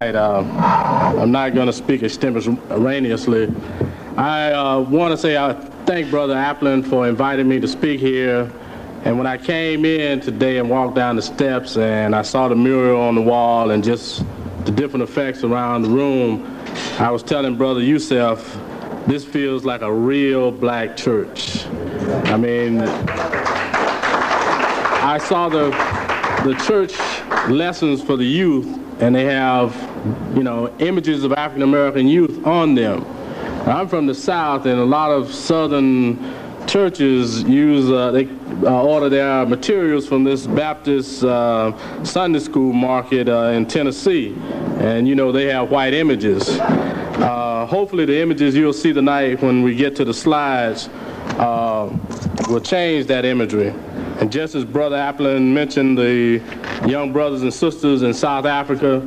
Uh, I'm not going to speak extemporaneously. I uh, want to say I thank Brother Applin for inviting me to speak here. And when I came in today and walked down the steps and I saw the mural on the wall and just the different effects around the room, I was telling Brother Youssef, this feels like a real black church. I mean, I saw the, the church lessons for the youth and they have, you know, images of African American youth on them. I'm from the South, and a lot of Southern churches use uh, they uh, order their materials from this Baptist uh, Sunday school market uh, in Tennessee, and you know they have white images. Uh, hopefully, the images you'll see tonight when we get to the slides uh, will change that imagery. And just as Brother Applin mentioned, the young brothers and sisters in South Africa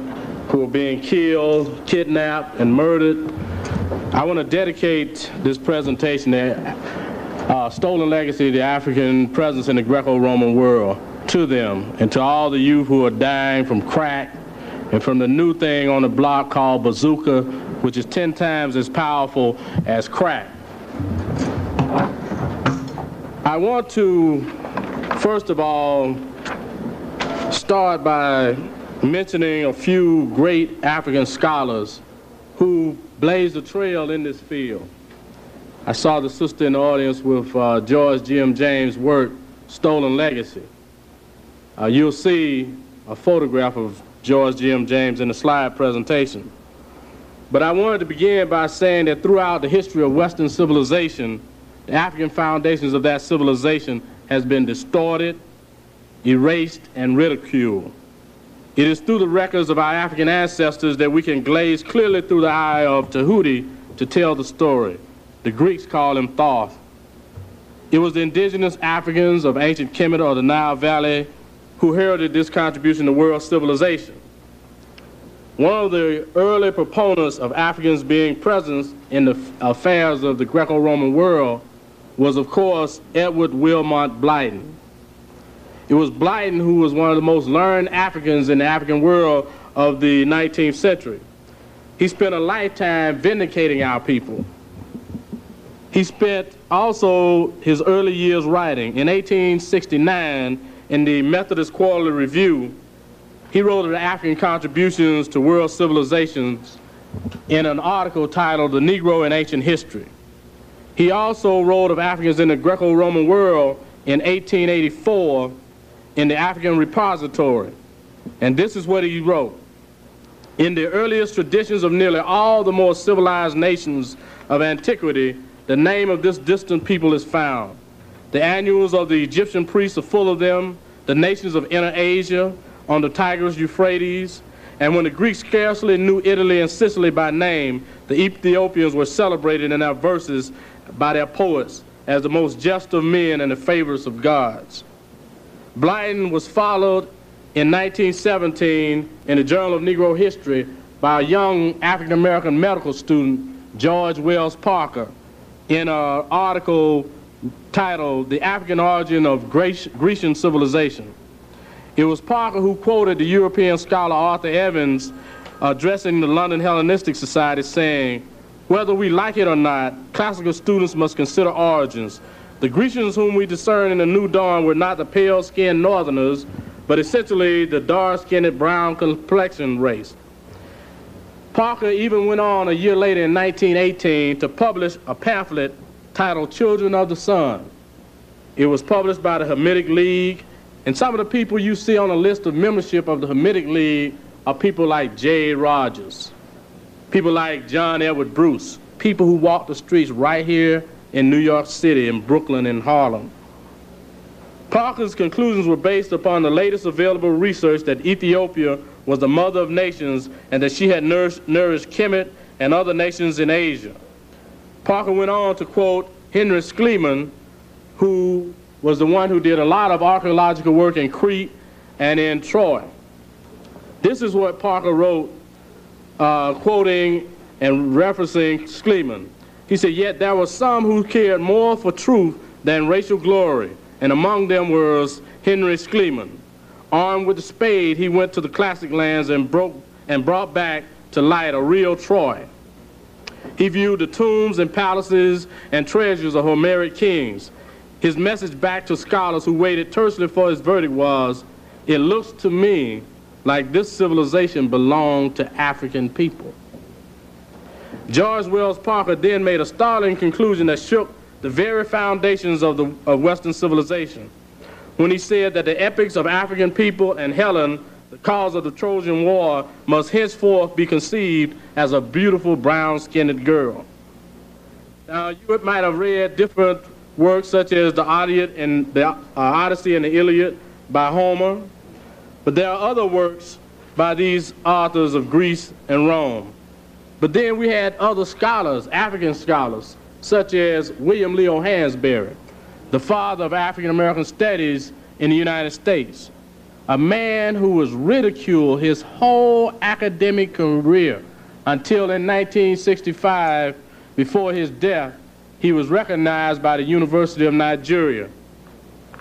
who are being killed, kidnapped, and murdered, I want to dedicate this presentation to uh, Stolen Legacy, of the African presence in the Greco-Roman world, to them and to all the youth who are dying from crack and from the new thing on the block called bazooka, which is 10 times as powerful as crack. I want to First of all, start by mentioning a few great African scholars who blazed a trail in this field. I saw the sister in the audience with uh, George G.M. James' work, Stolen Legacy. Uh, you'll see a photograph of George G.M. James in the slide presentation. But I wanted to begin by saying that throughout the history of Western civilization, the African foundations of that civilization has been distorted, erased, and ridiculed. It is through the records of our African ancestors that we can glaze clearly through the eye of Tahuti to tell the story. The Greeks call him Thoth. It was the indigenous Africans of ancient Kemet or the Nile Valley who heralded this contribution to world civilization. One of the early proponents of Africans being present in the affairs of the Greco-Roman world was, of course, Edward Wilmot Blyden. It was Blyden who was one of the most learned Africans in the African world of the 19th century. He spent a lifetime vindicating our people. He spent also his early years writing. In 1869, in the Methodist Quarterly Review, he wrote of the African contributions to world civilizations in an article titled The Negro in Ancient History. He also wrote of Africans in the Greco-Roman world in 1884 in the African Repository. And this is what he wrote. In the earliest traditions of nearly all the more civilized nations of antiquity, the name of this distant people is found. The annuals of the Egyptian priests are full of them, the nations of Inner Asia, on the Tigris Euphrates, and when the Greeks scarcely knew Italy and Sicily by name, the Ethiopians were celebrated in their verses by their poets as the most just of men and the favorites of gods. Blyden was followed in 1917 in the Journal of Negro History by a young African American medical student, George Wells Parker, in an article titled The African Origin of Grecian Civilization. It was Parker who quoted the European scholar Arthur Evans addressing the London Hellenistic Society saying, whether we like it or not, classical students must consider origins. The Grecians whom we discern in the New Dawn were not the pale-skinned northerners, but essentially the dark-skinned brown complexion race. Parker even went on a year later in 1918 to publish a pamphlet titled Children of the Sun. It was published by the Hamitic League, and some of the people you see on the list of membership of the Hamitic League are people like J. Rogers people like John Edward Bruce, people who walked the streets right here in New York City, in Brooklyn, and Harlem. Parker's conclusions were based upon the latest available research that Ethiopia was the mother of nations and that she had nourished, nourished Kemet and other nations in Asia. Parker went on to quote Henry Schliemann, who was the one who did a lot of archaeological work in Crete and in Troy. This is what Parker wrote uh, quoting and referencing Schliemann. He said, Yet there were some who cared more for truth than racial glory, and among them was Henry Schliemann. Armed with a spade, he went to the classic lands and broke and brought back to light a real Troy. He viewed the tombs and palaces and treasures of Homeric kings. His message back to scholars who waited tersely for his verdict was, it looks to me like this civilization belonged to African people. George Wells Parker then made a startling conclusion that shook the very foundations of, the, of Western civilization when he said that the epics of African people and Helen, the cause of the Trojan War, must henceforth be conceived as a beautiful brown-skinned girl. Now, you might have read different works such as the Odyssey and the uh, Odyssey and the Iliad by Homer, but there are other works by these authors of Greece and Rome. But then we had other scholars, African scholars, such as William Leo Hansberry, the father of African American studies in the United States, a man who was ridiculed his whole academic career until in 1965, before his death, he was recognized by the University of Nigeria,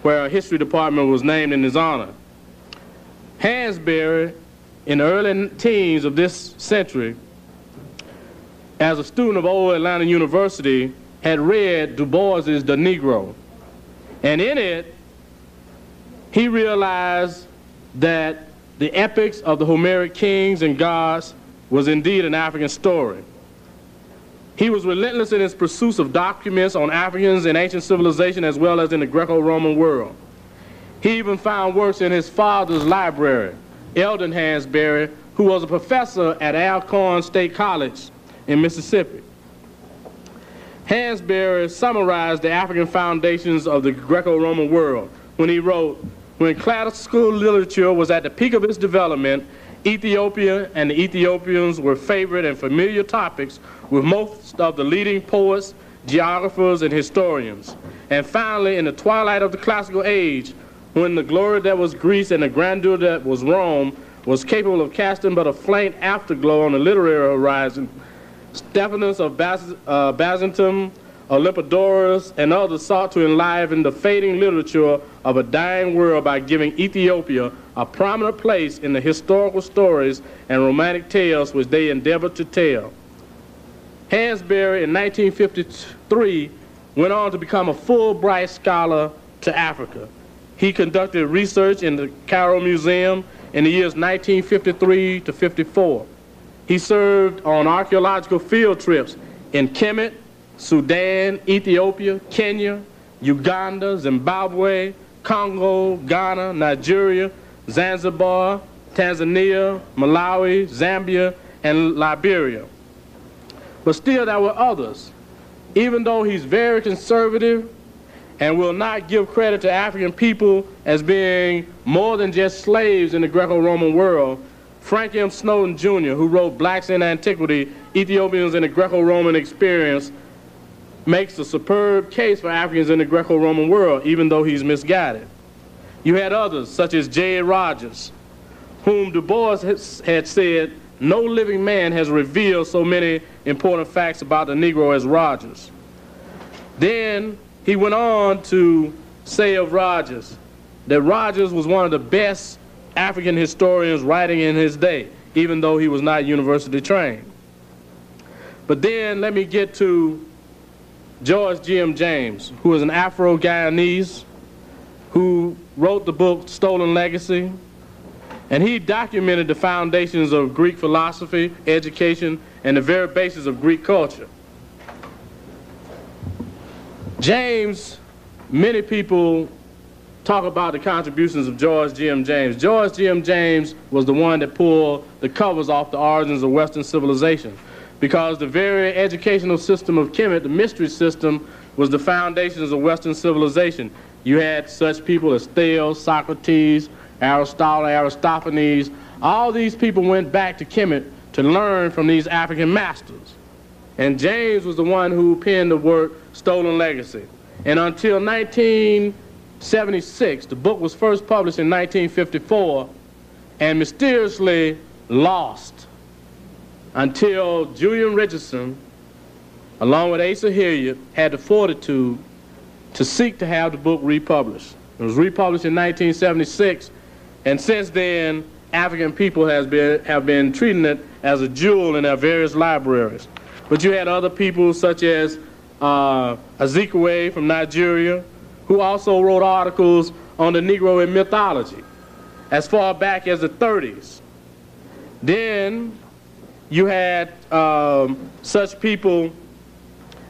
where a history department was named in his honor. Hansberry, in the early teens of this century, as a student of Old Atlanta University, had read Du Bois's The Negro. And in it, he realized that the epics of the Homeric kings and gods was indeed an African story. He was relentless in his pursuits of documents on Africans in ancient civilization as well as in the Greco-Roman world. He even found works in his father's library, Eldon Hansberry, who was a professor at Alcorn State College in Mississippi. Hansberry summarized the African foundations of the Greco-Roman world when he wrote, when classical school literature was at the peak of its development, Ethiopia and the Ethiopians were favorite and familiar topics with most of the leading poets, geographers, and historians. And finally, in the twilight of the classical age, when the glory that was Greece and the grandeur that was Rome was capable of casting but a faint afterglow on the literary horizon, Stephanus of Bas uh, Byzantium, Olympiodorus, and others sought to enliven the fading literature of a dying world by giving Ethiopia a prominent place in the historical stories and romantic tales which they endeavored to tell. Hansberry in 1953 went on to become a Fulbright scholar to Africa. He conducted research in the Cairo Museum in the years 1953 to 54. He served on archaeological field trips in Kemet, Sudan, Ethiopia, Kenya, Uganda, Zimbabwe, Congo, Ghana, Nigeria, Zanzibar, Tanzania, Malawi, Zambia, and Liberia. But still there were others. Even though he's very conservative and will not give credit to African people as being more than just slaves in the Greco-Roman world, Frank M. Snowden Jr., who wrote Blacks in Antiquity, Ethiopians in the Greco-Roman Experience, makes a superb case for Africans in the Greco-Roman world, even though he's misguided. You had others, such as J. Rogers, whom Du Bois had said, no living man has revealed so many important facts about the Negro as Rogers. Then he went on to say of Rogers that Rogers was one of the best African historians writing in his day, even though he was not university trained. But then let me get to George G.M. James, who is an Afro-Guyanese who wrote the book Stolen Legacy, and he documented the foundations of Greek philosophy, education, and the very basis of Greek culture. James, many people talk about the contributions of George G.M. James. George G.M. James was the one that pulled the covers off the origins of Western civilization because the very educational system of Kemet, the mystery system, was the foundations of Western civilization. You had such people as Thales, Socrates, Aristotle, Aristophanes. All these people went back to Kemet to learn from these African masters. And James was the one who penned the work Stolen Legacy. And until 1976, The book was first published in 1954 and mysteriously lost until Julian Richardson, along with Asa Hilliard, had the fortitude to seek to have the book republished. It was republished in 1976, and since then, African people has been, have been treating it as a jewel in their various libraries. But you had other people such as uh, from Nigeria, who also wrote articles on the Negro in mythology as far back as the 30s. Then you had um, such people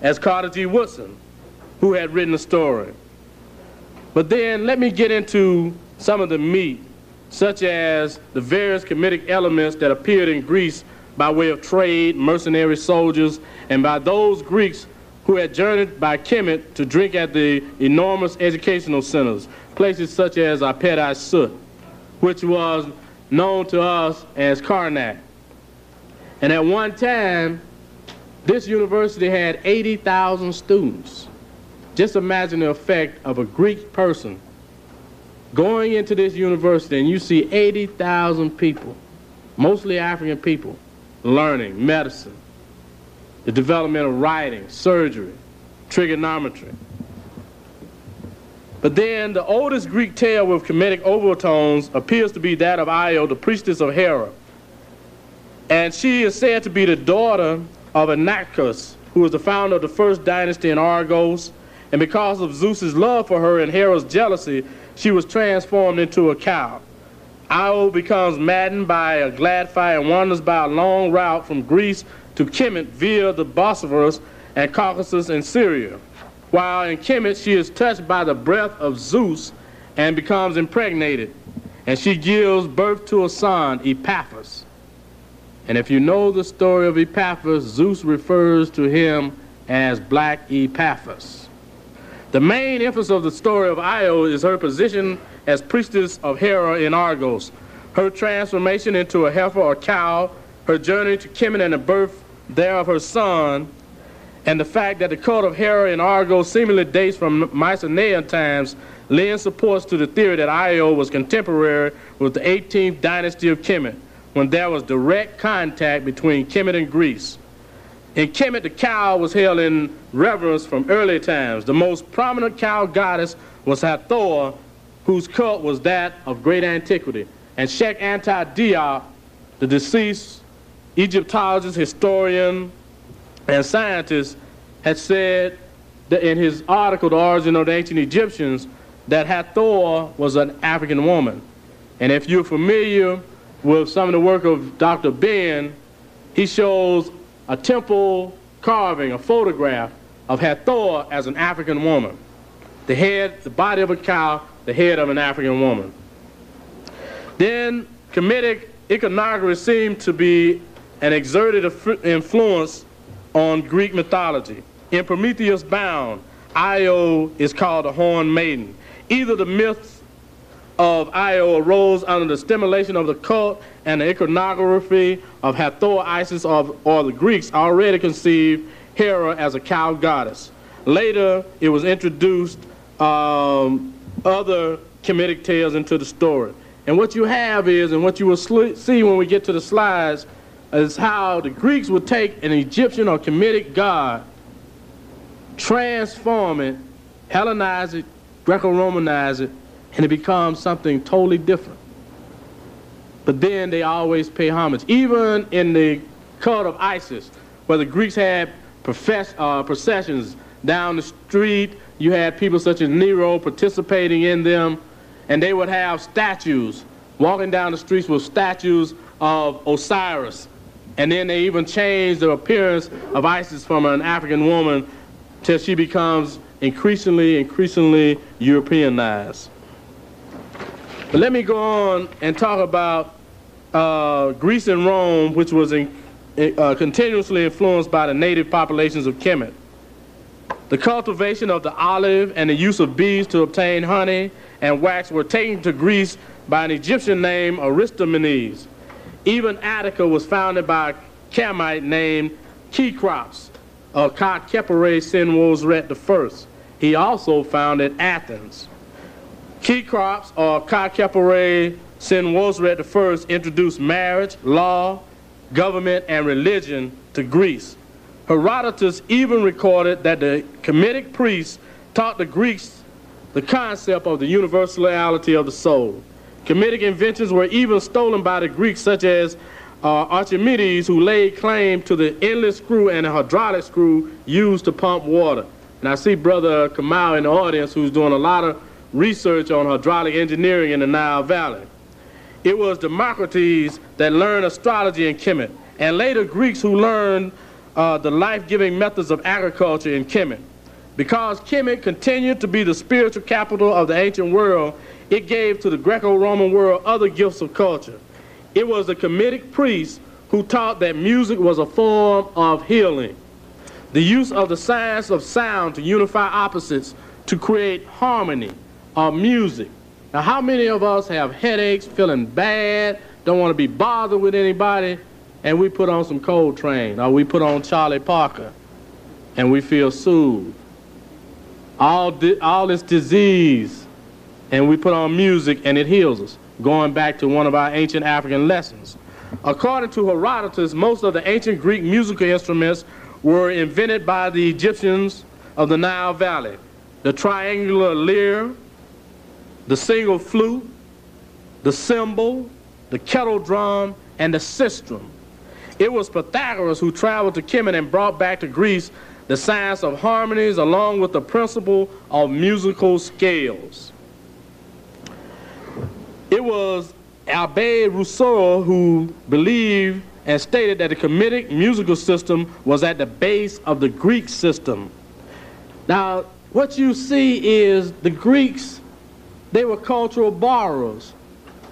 as Carter G. Woodson, who had written a story. But then let me get into some of the meat, such as the various Kemetic elements that appeared in Greece by way of trade, mercenary soldiers, and by those Greeks who had journeyed by Kemet to drink at the enormous educational centers, places such as Apet Sut, which was known to us as Karnak. And at one time, this university had 80,000 students. Just imagine the effect of a Greek person going into this university and you see 80,000 people, mostly African people, learning medicine, the development of writing, surgery, trigonometry. But then the oldest Greek tale with Kemetic overtones appears to be that of Io, the priestess of Hera. And she is said to be the daughter of Inachus, who was the founder of the first dynasty in Argos. And because of Zeus's love for her and Hera's jealousy, she was transformed into a cow. Io becomes maddened by a glad fire and wanders by a long route from Greece to Kemet via the Bosphorus and Caucasus and Syria. While in Kemet, she is touched by the breath of Zeus and becomes impregnated. And she gives birth to a son, Epaphus. And if you know the story of Epaphus, Zeus refers to him as Black Epaphus. The main emphasis of the story of Io is her position as priestess of Hera in Argos, her transformation into a heifer or cow, her journey to Kemet and the birth there of her son, and the fact that the cult of Hera in Argos seemingly dates from Mycenaean times lends support to the theory that Io was contemporary with the 18th dynasty of Kemet when there was direct contact between Kemet and Greece. In Kemet, the cow was held in reverence from early times. The most prominent cow goddess was Hathor, whose cult was that of great antiquity. And Cheikh Anta Diop, the deceased Egyptologist, historian, and scientist, had said that in his article, The Origin of the Ancient Egyptians, that Hathor was an African woman. And if you're familiar with some of the work of Dr. Ben, he shows a temple carving, a photograph of Hathor as an African woman. The head, the body of a cow, the head of an African woman. Then Kemetic iconography seemed to be an exerted influence on Greek mythology. In Prometheus Bound, Io is called a horned maiden. Either the myths of Io arose under the stimulation of the cult and the iconography of Hathor, Isis, or, or the Greeks already conceived Hera as a cow goddess. Later, it was introduced um, other Kemetic tales into the story. And what you have is, and what you will see when we get to the slides, is how the Greeks would take an Egyptian or Kemetic god, transform it, Hellenize it, Greco-Romanize it, and it becomes something totally different. But then they always pay homage. Even in the cult of Isis, where the Greeks had uh, processions down the street, you had people such as Nero participating in them, and they would have statues, walking down the streets with statues of Osiris. And then they even changed the appearance of Isis from an African woman till she becomes increasingly, increasingly Europeanized. But let me go on and talk about uh, Greece and Rome, which was in, uh, continuously influenced by the native populations of Kemet. The cultivation of the olive and the use of bees to obtain honey and wax were taken to Greece by an Egyptian named Aristomenes. Even Attica was founded by a Kamite named Cecrops, or Ka Kepere Senwosret I. He also founded Athens. Cecrops or Ka Kepere Senwosret I introduced marriage, law, government, and religion to Greece. Herodotus even recorded that the Kemetic priests taught the Greeks the concept of the universality of the soul. Kemetic inventions were even stolen by the Greeks, such as uh, Archimedes, who laid claim to the endless screw and the hydraulic screw used to pump water. And I see Brother Kamal in the audience who's doing a lot of research on hydraulic engineering in the Nile Valley. It was Democritus that learned astrology in Kemet, and later Greeks who learned uh, the life-giving methods of agriculture in Kemet. Because Kemet continued to be the spiritual capital of the ancient world, it gave to the Greco-Roman world other gifts of culture. It was the Kemetic priests who taught that music was a form of healing. The use of the science of sound to unify opposites to create harmony of music. Now, how many of us have headaches, feeling bad, don't want to be bothered with anybody, and we put on some Coltrane, or we put on Charlie Parker, and we feel soothed? All, all this disease, and we put on music, and it heals us going back to one of our ancient African lessons. According to Herodotus, most of the ancient Greek musical instruments were invented by the Egyptians of the Nile Valley. The triangular lyre, the single flute, the cymbal, the kettle drum, and the sistrum. It was Pythagoras who traveled to Kemet and brought back to Greece the science of harmonies along with the principle of musical scales. It was Abbé Rousseau who believed and stated that the Kemetic musical system was at the base of the Greek system. Now, what you see is the Greeks, they were cultural borrowers.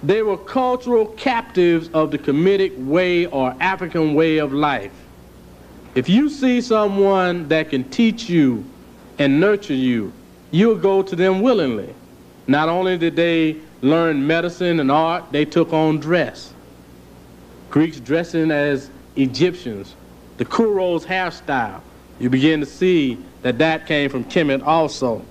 They were cultural captives of the Kemetic way or African way of life. If you see someone that can teach you and nurture you, you'll go to them willingly. Not only did they learn medicine and art, they took on dress. Greeks dressing as Egyptians. The Kuros hairstyle, you begin to see that that came from Kemet also.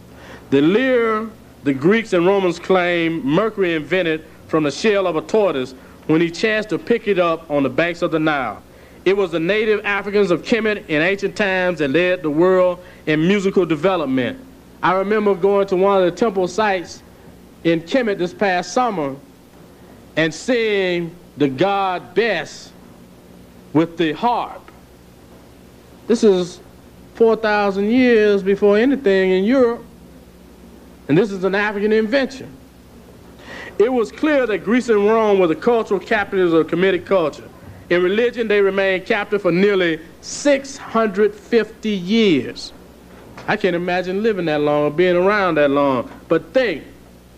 The lyre, the Greeks and Romans claim Mercury invented from the shell of a tortoise when he chanced to pick it up on the banks of the Nile. It was the native Africans of Kemet in ancient times that led the world in musical development. I remember going to one of the temple sites in Kemet this past summer and seeing the god Bes with the harp. This is 4,000 years before anything in Europe, and this is an African invention. It was clear that Greece and Rome were the cultural capitals of Kemetic culture. In religion, they remained captive for nearly 650 years. I can't imagine living that long or being around that long. But think,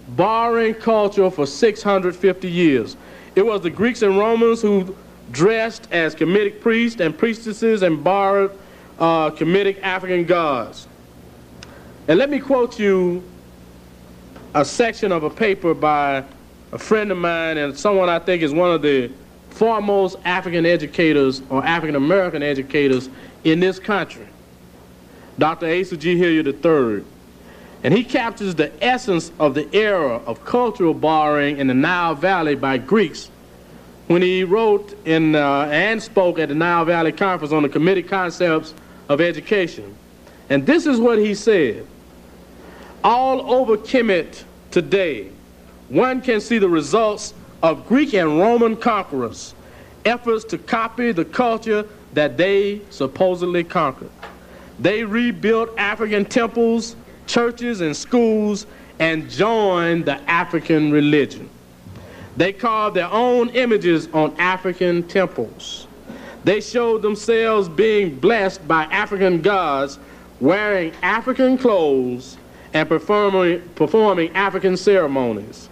borrowing culture for 650 years. It was the Greeks and Romans who dressed as Kemetic priests and priestesses and borrowed uh, Kemetic African gods. And let me quote you a section of a paper by a friend of mine and someone I think is one of the foremost African educators or African American educators in this country, Dr. Asa G. Hilliard III. And he captures the essence of the era of cultural borrowing in the Nile Valley by Greeks when he wrote in, uh, and spoke at the Nile Valley Conference on the Kemetic concepts of education. And this is what he said. All over Kemet today, one can see the results of Greek and Roman conquerors' efforts to copy the culture that they supposedly conquered. They rebuilt African temples churches and schools and joined the African religion. They carved their own images on African temples. They showed themselves being blessed by African gods, wearing African clothes and performing, performing African ceremonies.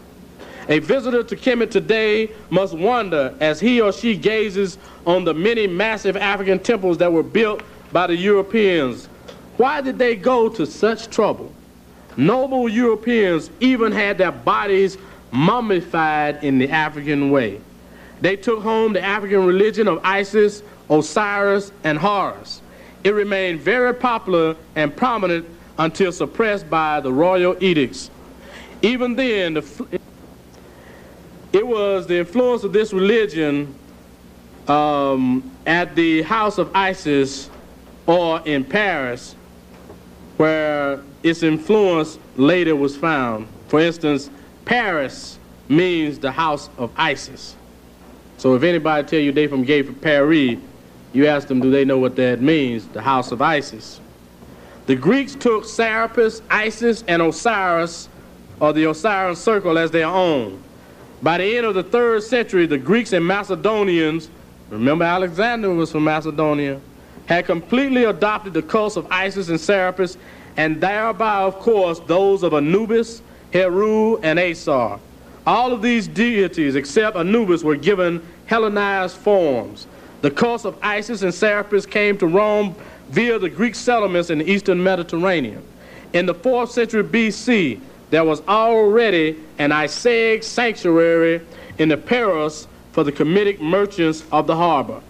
A visitor to Kemet today must wonder as he or she gazes on the many massive African temples that were built by the Europeans why did they go to such trouble? Noble Europeans even had their bodies mummified in the African way. They took home the African religion of Isis, Osiris, and Horus. It remained very popular and prominent until suppressed by the royal edicts. Even then, the, it was the influence of this religion um, at the house of Isis or in Paris where its influence later was found. For instance, Paris means the house of Isis. So if anybody tell you they from Gay for Paris, you ask them, do they know what that means? The house of Isis. The Greeks took Serapis, Isis, and Osiris, or the Osirian circle, as their own. By the end of the third century, the Greeks and Macedonians, remember Alexander was from Macedonia, had completely adopted the cults of Isis and Serapis, and thereby, of course, those of Anubis, Heru, and Asar. All of these deities, except Anubis, were given Hellenized forms. The cults of Isis and Serapis came to Rome via the Greek settlements in the eastern Mediterranean. In the 4th century BC, there was already an Isaic sanctuary in the Piraeus for the Kemetic merchants of the harbor.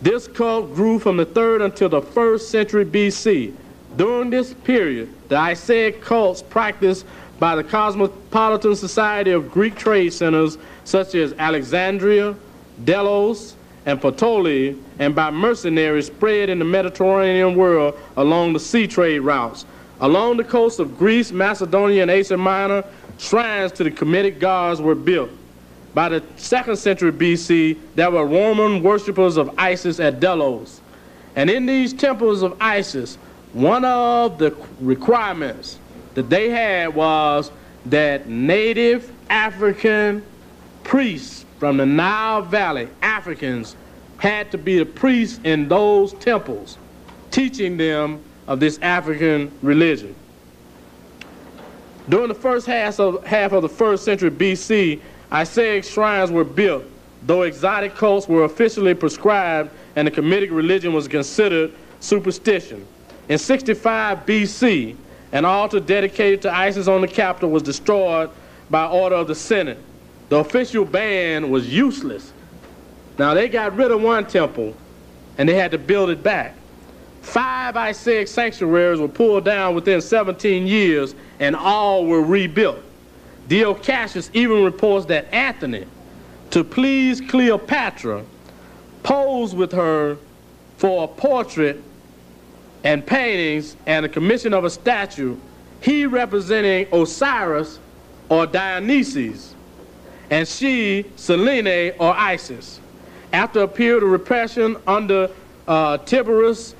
This cult grew from the 3rd until the 1st century BC. During this period, the Isaic cults practiced by the Cosmopolitan Society of Greek trade centers such as Alexandria, Delos, and Puteoli, and by mercenaries spread in the Mediterranean world along the sea trade routes. Along the coast of Greece, Macedonia, and Asia Minor, shrines to the Kemetic gods were built. By the second century BC, there were Roman worshippers of Isis at Delos. And in these temples of Isis, one of the requirements that they had was that native African priests from the Nile Valley, Africans, had to be the priests in those temples, teaching them of this African religion. During the first half of, half of the first century BC, Isaic shrines were built, though exotic cults were officially prescribed and the Kemetic religion was considered superstition. In 65 BC, an altar dedicated to Isis on the Capitol was destroyed by order of the Senate. The official ban was useless. Now they got rid of one temple and they had to build it back. Five Isaic sanctuaries were pulled down within 17 years and all were rebuilt. Dio Cassius even reports that Antony, to please Cleopatra, posed with her for a portrait and paintings and a commission of a statue, he representing Osiris or Dionysus, and she Selene or Isis. After a period of repression under uh, Tiberius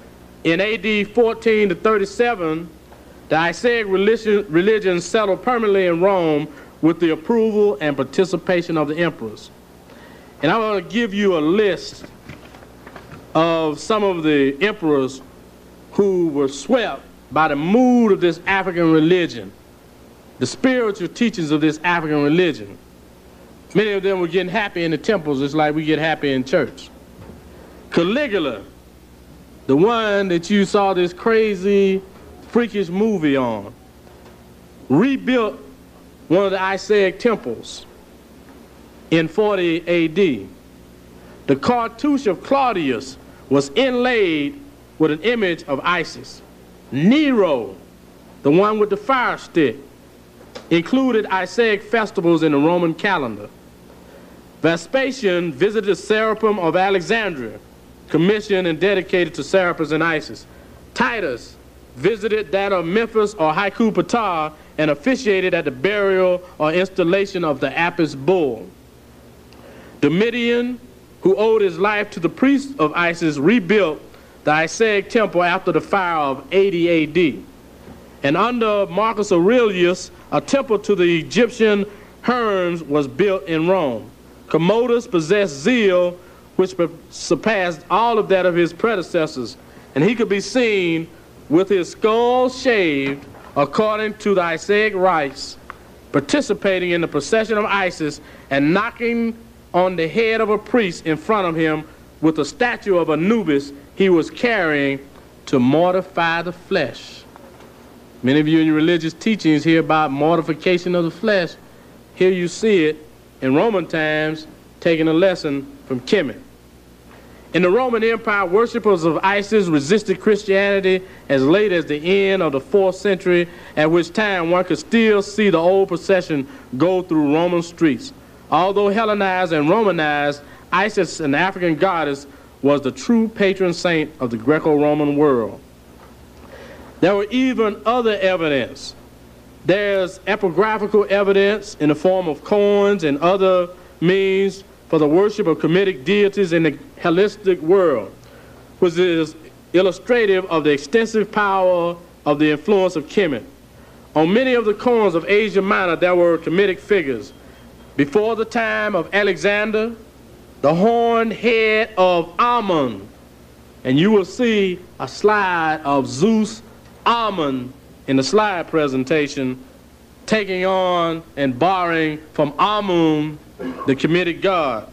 in AD 14 to 37, the Isaic religion, religion settled permanently in Rome with the approval and participation of the emperors. And I want to give you a list of some of the emperors who were swept by the mood of this African religion, the spiritual teachings of this African religion. Many of them were getting happy in the temples just like we get happy in church. Caligula, the one that you saw this crazy, freakish movie on, rebuilt one of the Isaic temples in 40 AD. The cartouche of Claudius was inlaid with an image of Isis. Nero, the one with the fire stick, included Isaic festivals in the Roman calendar. Vespasian visited the Serapeum of Alexandria, commissioned and dedicated to Serapis and Isis. Titus visited that of Memphis or Haiku Ptah and officiated at the burial or installation of the Apis bull. Domitian, who owed his life to the priests of Isis, rebuilt the Isaic temple after the fire of 80 AD. And under Marcus Aurelius, a temple to the Egyptian Hermes was built in Rome. Commodus possessed zeal which surpassed all of that of his predecessors, and he could be seen with his skull shaved according to the Isaic rites, participating in the procession of Isis and knocking on the head of a priest in front of him with a statue of Anubis he was carrying to mortify the flesh. Many of you in your religious teachings hear about mortification of the flesh. Here you see it in Roman times, taking a lesson from Kemet. In the Roman Empire, worshippers of Isis resisted Christianity as late as the end of the 4th century, at which time one could still see the old procession go through Roman streets. Although Hellenized and Romanized, Isis, an African goddess, was the true patron saint of the Greco-Roman world. There were even other evidence There's epigraphical evidence in the form of coins and other means for the worship of Kemetic deities in the Hellenistic world, which is illustrative of the extensive power of the influence of Kemet. On many of the coins of Asia Minor, there were Kemetic figures. Before the time of Alexander, the horned head of Ammon, and you will see a slide of Zeus Ammon in the slide presentation, taking on and borrowing from Amun, the Kemetic god.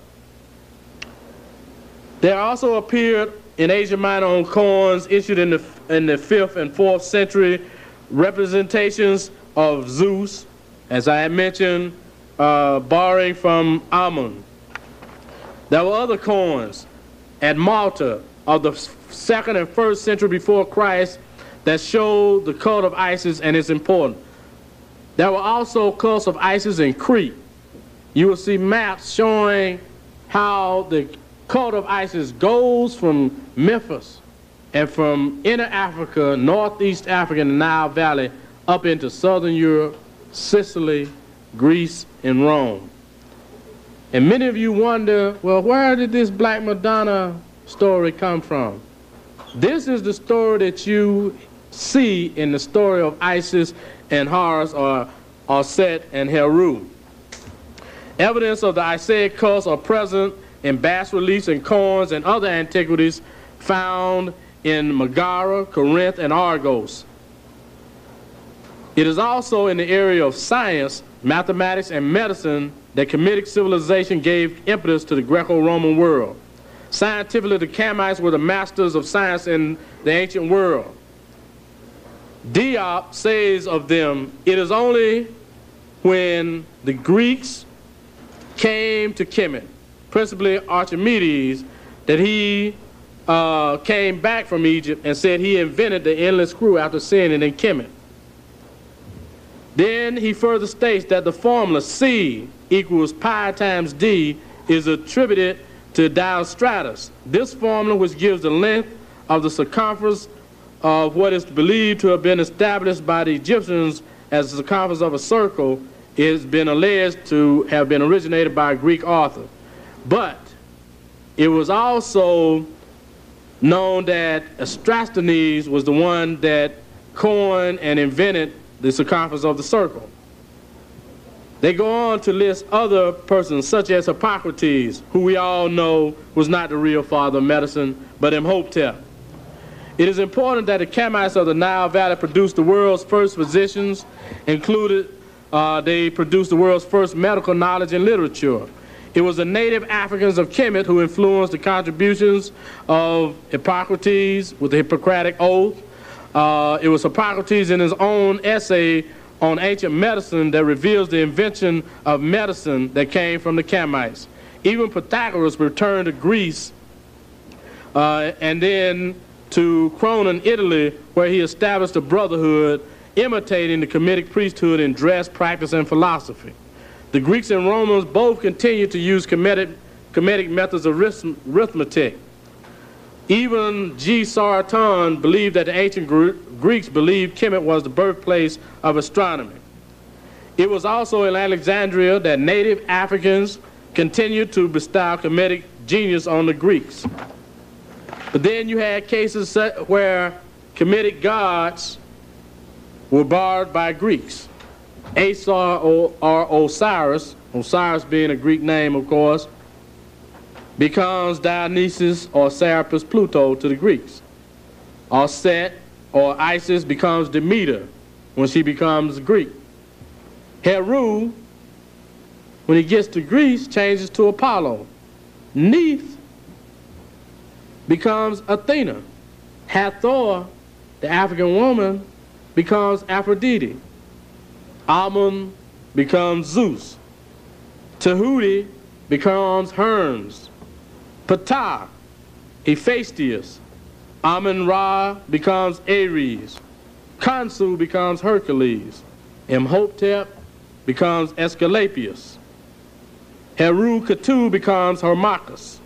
There also appeared in Asia Minor on coins issued in the, in the 5th and 4th century representations of Zeus, as I had mentioned, uh, borrowing from Amun. There were other coins at Malta of the second and first century before Christ that showed the cult of Isis and its importance. There were also cults of Isis in Crete. You will see maps showing how the cult of Isis goes from Memphis and from inner Africa, northeast Africa, and the Nile Valley, up into southern Europe, Sicily, Greece, and Rome. And many of you wonder, well, where did this Black Madonna story come from? This is the story that you see in the story of Isis and Horus or, Set and Heru. Evidence of the Isaic cults are present in bas reliefs and coins and other antiquities found in Megara, Corinth, and Argos. It is also in the area of science, mathematics, and medicine that Kemetic civilization gave impetus to the Greco-Roman world. Scientifically, the Kamites were the masters of science in the ancient world. Diop says of them, it is only when the Greeks came to Kemet, principally Archimedes, that he uh, came back from Egypt and said he invented the endless screw after seeing it in Kemet. Then he further states that the formula C equals pi times D is attributed to Diostratus. This formula, which gives the length of the circumference of what is believed to have been established by the Egyptians as the circumference of a circle, has been alleged to have been originated by a Greek author. But it was also known that Eratosthenes was the one that coined and invented the circumference of the circle. They go on to list other persons, such as Hippocrates, who we all know was not the real father of medicine, but Imhotep. It is important that the Kamites of the Nile Valley produced the world's first physicians, included uh, they produced the world's first medical knowledge and literature. It was the native Africans of Kemet who influenced the contributions of Hippocrates with the Hippocratic Oath. Uh, it was Hippocrates in his own essay on ancient medicine that reveals the invention of medicine that came from the Kamites. Even Pythagoras returned to Greece uh, and then to Croton, Italy, where he established a brotherhood imitating the Kemetic priesthood in dress, practice, and philosophy. The Greeks and Romans both continued to use Kemetic, Kemetic methods of arithmetic. Even G. Sarton believed that the ancient Greeks believed Kemet was the birthplace of astronomy. It was also in Alexandria that native Africans continued to bestow Kemetic genius on the Greeks. But then you had cases where Kemetic gods were borrowed by Greeks. Asar or, or Osiris, Osiris being a Greek name, of course, becomes Dionysus or Serapis Pluto to the Greeks. Or Set or Isis becomes Demeter when she becomes Greek. Heru, when he gets to Greece, changes to Apollo. Neith becomes Athena. Hathor, the African woman, becomes Aphrodite. Amun becomes Zeus. Tahuti becomes Hermes. Ptah, Hephaestus. Amun Ra becomes Ares. Khonsu becomes Hercules. Imhotep becomes Aesculapius. Heru Katu becomes Harmachis.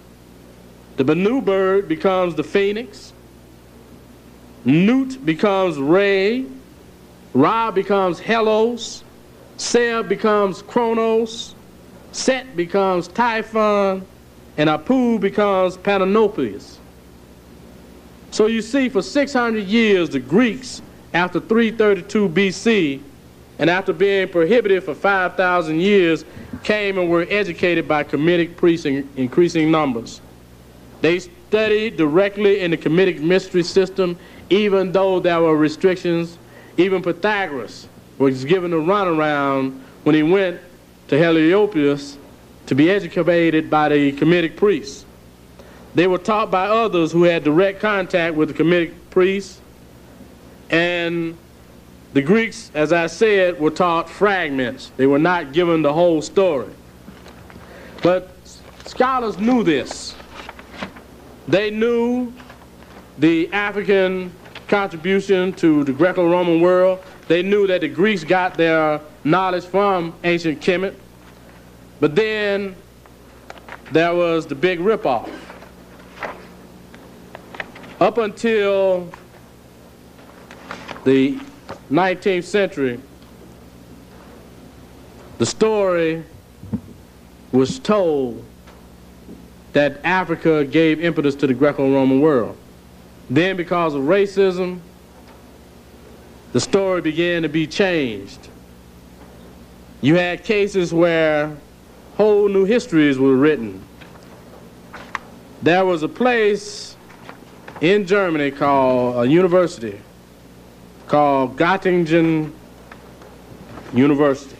The Benu bird becomes the phoenix. Nut becomes Rhea. Ra becomes Helios, Seb becomes Kronos, Set becomes Typhon, and Apu becomes Panopeus. So you see, for 600 years, the Greeks, after 332 BC, and after being prohibited for 5,000 years, came and were educated by Kemetic priests in increasing numbers. They studied directly in the Kemetic mystery system, even though there were restrictions. Even Pythagoras was given a runaround when he went to Heliopolis to be educated by the Kemetic priests. They were taught by others who had direct contact with the Kemetic priests, and the Greeks, as I said, were taught fragments. They were not given the whole story. But scholars knew this. They knew the African contribution to the Greco-Roman world. They knew that the Greeks got their knowledge from ancient Kemet. But then there was the big ripoff. Up until the 19th century, the story was told that Africa gave impetus to the Greco-Roman world. Then because of racism, the story began to be changed. You had cases where whole new histories were written. There was a place in Germany called a university called Göttingen University.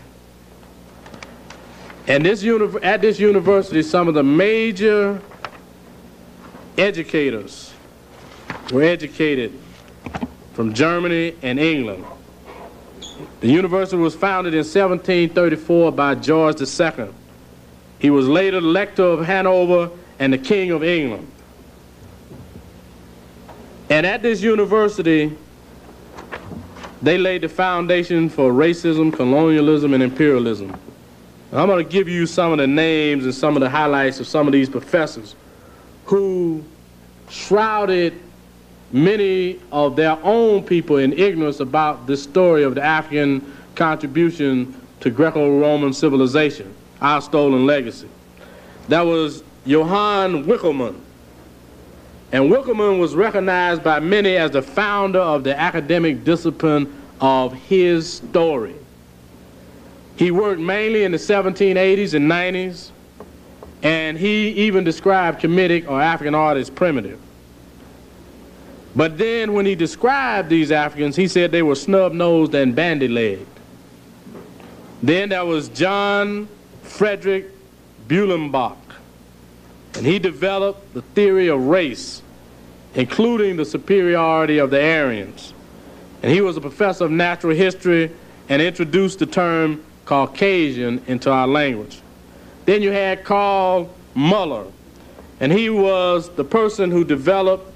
And this at this university, some of the major educators were educated from Germany and England. The university was founded in 1734 by George II. He was later the Elector of Hanover and the King of England. And at this university, they laid the foundation for racism, colonialism, and imperialism. I'm going to give you some of the names and some of the highlights of some of these professors who shrouded many of their own people in ignorance about the story of the African contribution to Greco-Roman civilization, our stolen legacy. That was Johann Winckelmann. And Winckelmann was recognized by many as the founder of the academic discipline of his story. He worked mainly in the 1780s and 90s, and he even described Kemetic or African art as primitive. But then when he described these Africans, he said they were snub-nosed and bandy-legged. Then there was John Frederick Blumenbach, and he developed the theory of race, including the superiority of the Aryans. And he was a professor of natural history and introduced the term Caucasian into our language. Then you had Carl Muller, and he was the person who developed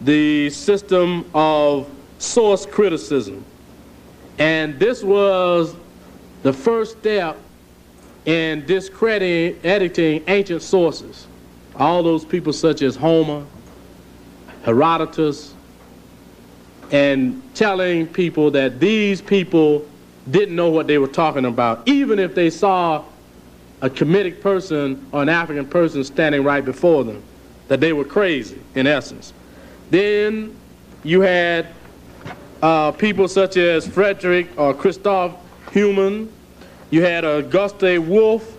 the system of source criticism. And this was the first step in discrediting editing ancient sources. All those people such as Homer, Herodotus, and telling people that these people didn't know what they were talking about, even if they saw a Kemetic person or an African person standing right before them, that they were crazy, in essence. Then you had uh, people such as Frederick or Christoph Human. You had Auguste Wolf,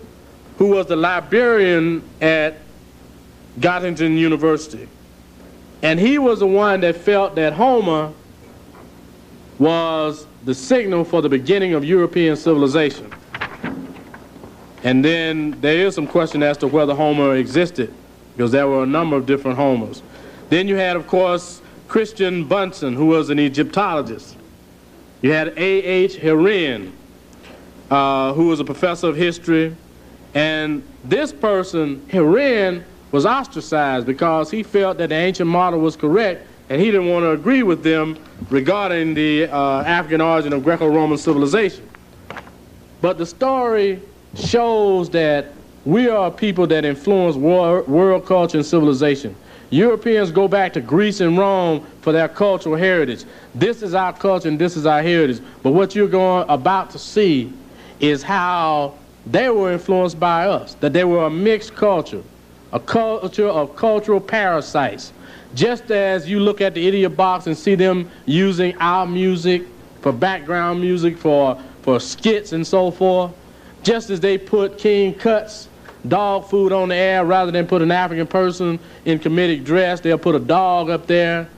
who was the librarian at Göttingen University. And he was the one that felt that Homer was the signal for the beginning of European civilization. And then there is some question as to whether Homer existed, because there were a number of different Homers. Then you had, of course, Christian Bunsen, who was an Egyptologist. You had A.H. Heeren, uh, who was a professor of history. And this person, Heeren, was ostracized because he felt that the ancient model was correct and he didn't want to agree with them regarding the uh, African origin of Greco-Roman civilization. But the story shows that we are people that influence world, world culture and civilization. Europeans go back to Greece and Rome for their cultural heritage. This is our culture and this is our heritage. But what you're going about to see is how they were influenced by us, that they were a mixed culture, a culture of cultural parasites. Just as you look at the Idiot Box and see them using our music for background music, for, for skits and so forth, just as they put King Tut's dog food on the air rather than put an African person in comedic dress, they'll put a dog up there,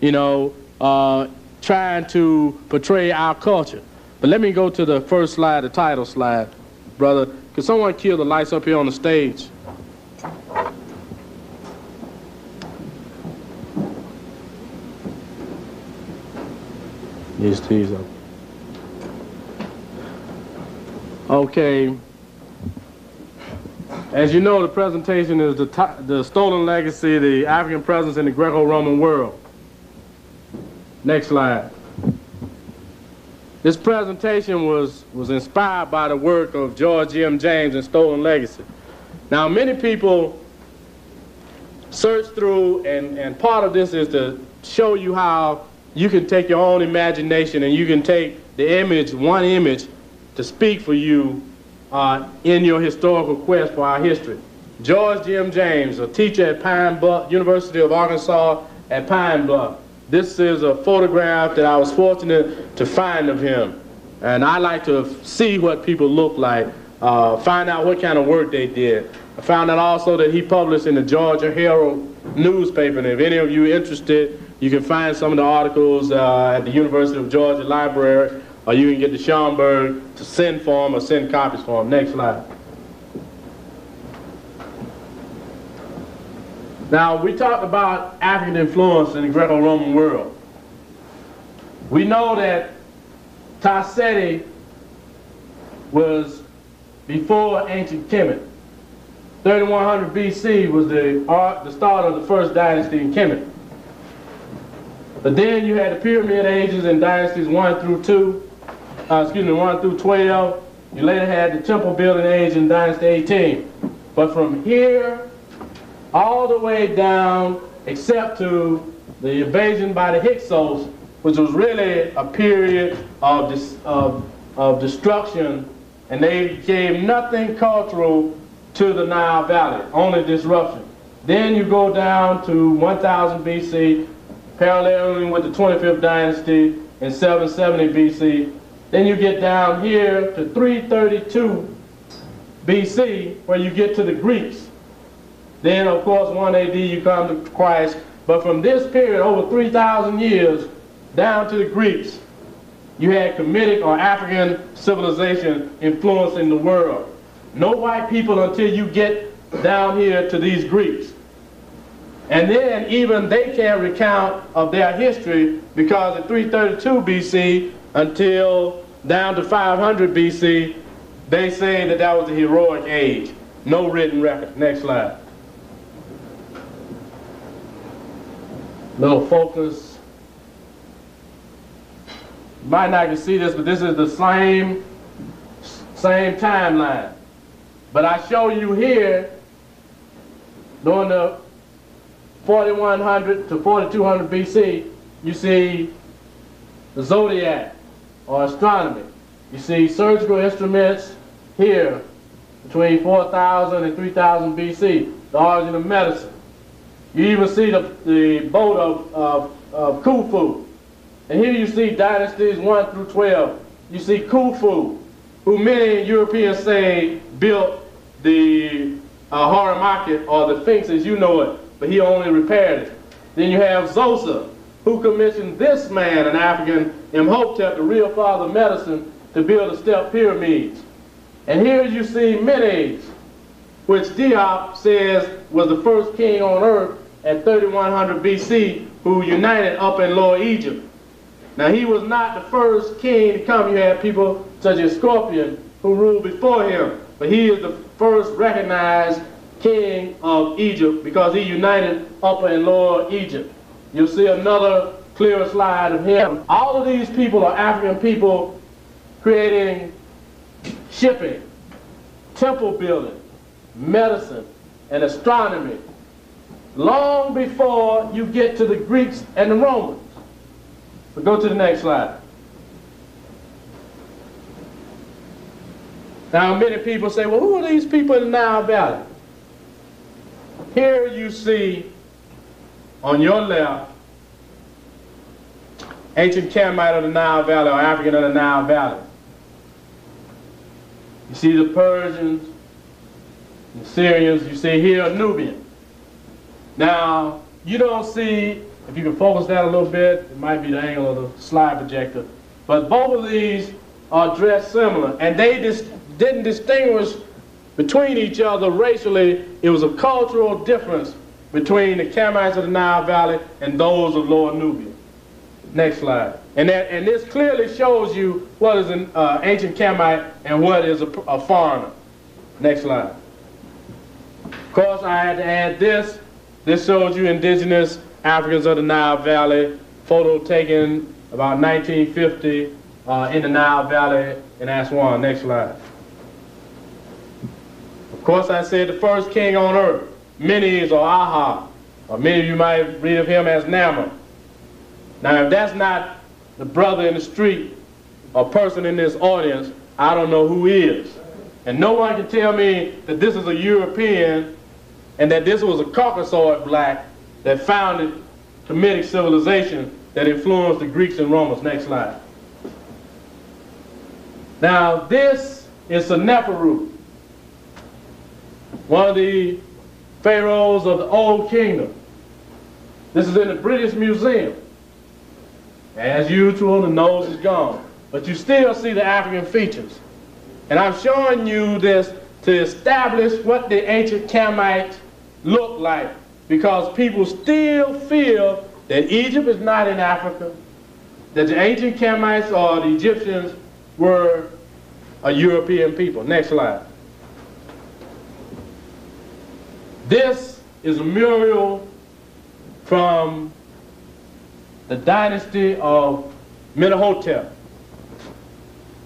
you know, uh, trying to portray our culture. But let me go to the first slide, the title slide, brother. Could someone kill the lights up here on the stage? These these up. Okay. As you know, the presentation is the, the stolen legacy, the African presence in the Greco-Roman world. Next slide. This presentation was, was inspired by the work of George M. James and Stolen Legacy. Now, many people search through, and, and part of this is to show you how you can take your own imagination and you can take the image, one image, to speak for you uh, in your historical quest for our history. George M. James, a teacher at Pine Bluff, University of Arkansas at Pine Bluff. This is a photograph that I was fortunate to find of him. And I like to see what people look like, uh, find out what kind of work they did. I found out also that he published in the Georgia Herald newspaper. And if any of you are interested, you can find some of the articles uh, at the University of Georgia Library, or you can get the Schomburg to send for them or send copies for them. Next slide. Now, we talked about African influence in the Greco-Roman world. We know that Ta-Seti was before ancient Kemet. 3100 BC was the, the start of the first dynasty in Kemet. But then you had the Pyramid Ages and dynasties 1 through 2, uh, excuse me, 1 through 12. You later had the Temple Building Age in dynasty 18. But from here all the way down, except to the invasion by the Hyksos, which was really a period of, dis of, of destruction, and they gave nothing cultural to the Nile Valley, only disruption. Then you go down to 1000 BC, paralleling with the 25th dynasty in 770 BC. Then you get down here to 332 BC, where you get to the Greeks. Then, of course, 1 AD, you come to Christ. But from this period, over 3,000 years, down to the Greeks, you had Kemetic or African civilization influencing the world. No white people until you get down here to these Greeks. And then even they can't recount of their history because in 332 BC until down to 500 BC, they say that that was the heroic age. No written record. Next slide. Little focus. You might not can see this, but this is the same, same timeline. But I show you here during the 4100 to 4200 BC, you see the zodiac or astronomy. You see surgical instruments here between 4000 and 3000 BC, the origin of medicine. You even see the, the boat of, of, of Khufu. And here you see dynasties 1 through 12. You see Khufu, who many Europeans say built the uh, Market or the Sphinx as you know it but he only repaired it. Then you have Djoser, who commissioned this man, an African, Imhotep, the real father of medicine, to build the step pyramids. And here you see Menes, which Diop says was the first king on earth at 3100 BC who united up in Lower Egypt. Now he was not the first king to come. You had people such as Scorpion who ruled before him. But he is the first recognized king of Egypt because he united Upper and Lower Egypt. You'll see another clear slide of him. All of these people are African people creating shipping, temple building, medicine, and astronomy long before you get to the Greeks and the Romans. But go to the next slide. Now, many people say, well, who are these people in the Nile Valley? Here you see on your left ancient Kamite of the Nile Valley or African of the Nile Valley. You see the Persians, the Syrians, you see here a Nubian. Now, you don't see, if you can focus that a little bit, it might be the angle of the slide projector, but both of these are dressed similar, and they dis didn't distinguish between each other racially. It was a cultural difference between the Kamites of the Nile Valley and those of Lower Nubia. Next slide. And, that, and this clearly shows you what is an uh, ancient Kamite and what is a, a foreigner. Next slide. Of course, I had to add this. This shows you indigenous Africans of the Nile Valley, photo taken about 1950 uh, in the Nile Valley in Aswan. Next slide. Course, I said the first king on earth, Menes or Aha, or many of you might read of him as Narmer. Now, if that's not the brother in the street or person in this audience, I don't know who is. And no one can tell me that this is a European and that this was a Caucasoid black that founded Kemetic civilization that influenced the Greeks and Romans. Next slide. Now, this is Seneferu, one of the pharaohs of the Old Kingdom. This is in the British Museum. As usual, the nose is gone. But you still see the African features. And I'm showing you this to establish what the ancient Kamites look like because people still feel that Egypt is not in Africa, that the ancient Kamites or the Egyptians were a European people. Next slide. This is a mural from the dynasty of Mentuhotep.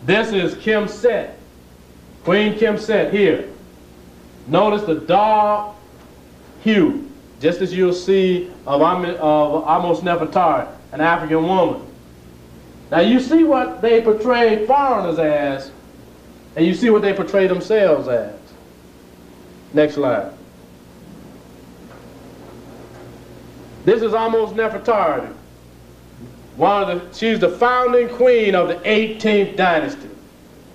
This is Kemsit, Queen Kemsit here. Notice the dark hue, just as you'll see of, of Ahmose Nefertari, an African woman. Now you see what they portray foreigners as, and you see what they portray themselves as. Next slide. This is Ahmose Nefertari. One of the, she's the founding queen of the 18th dynasty.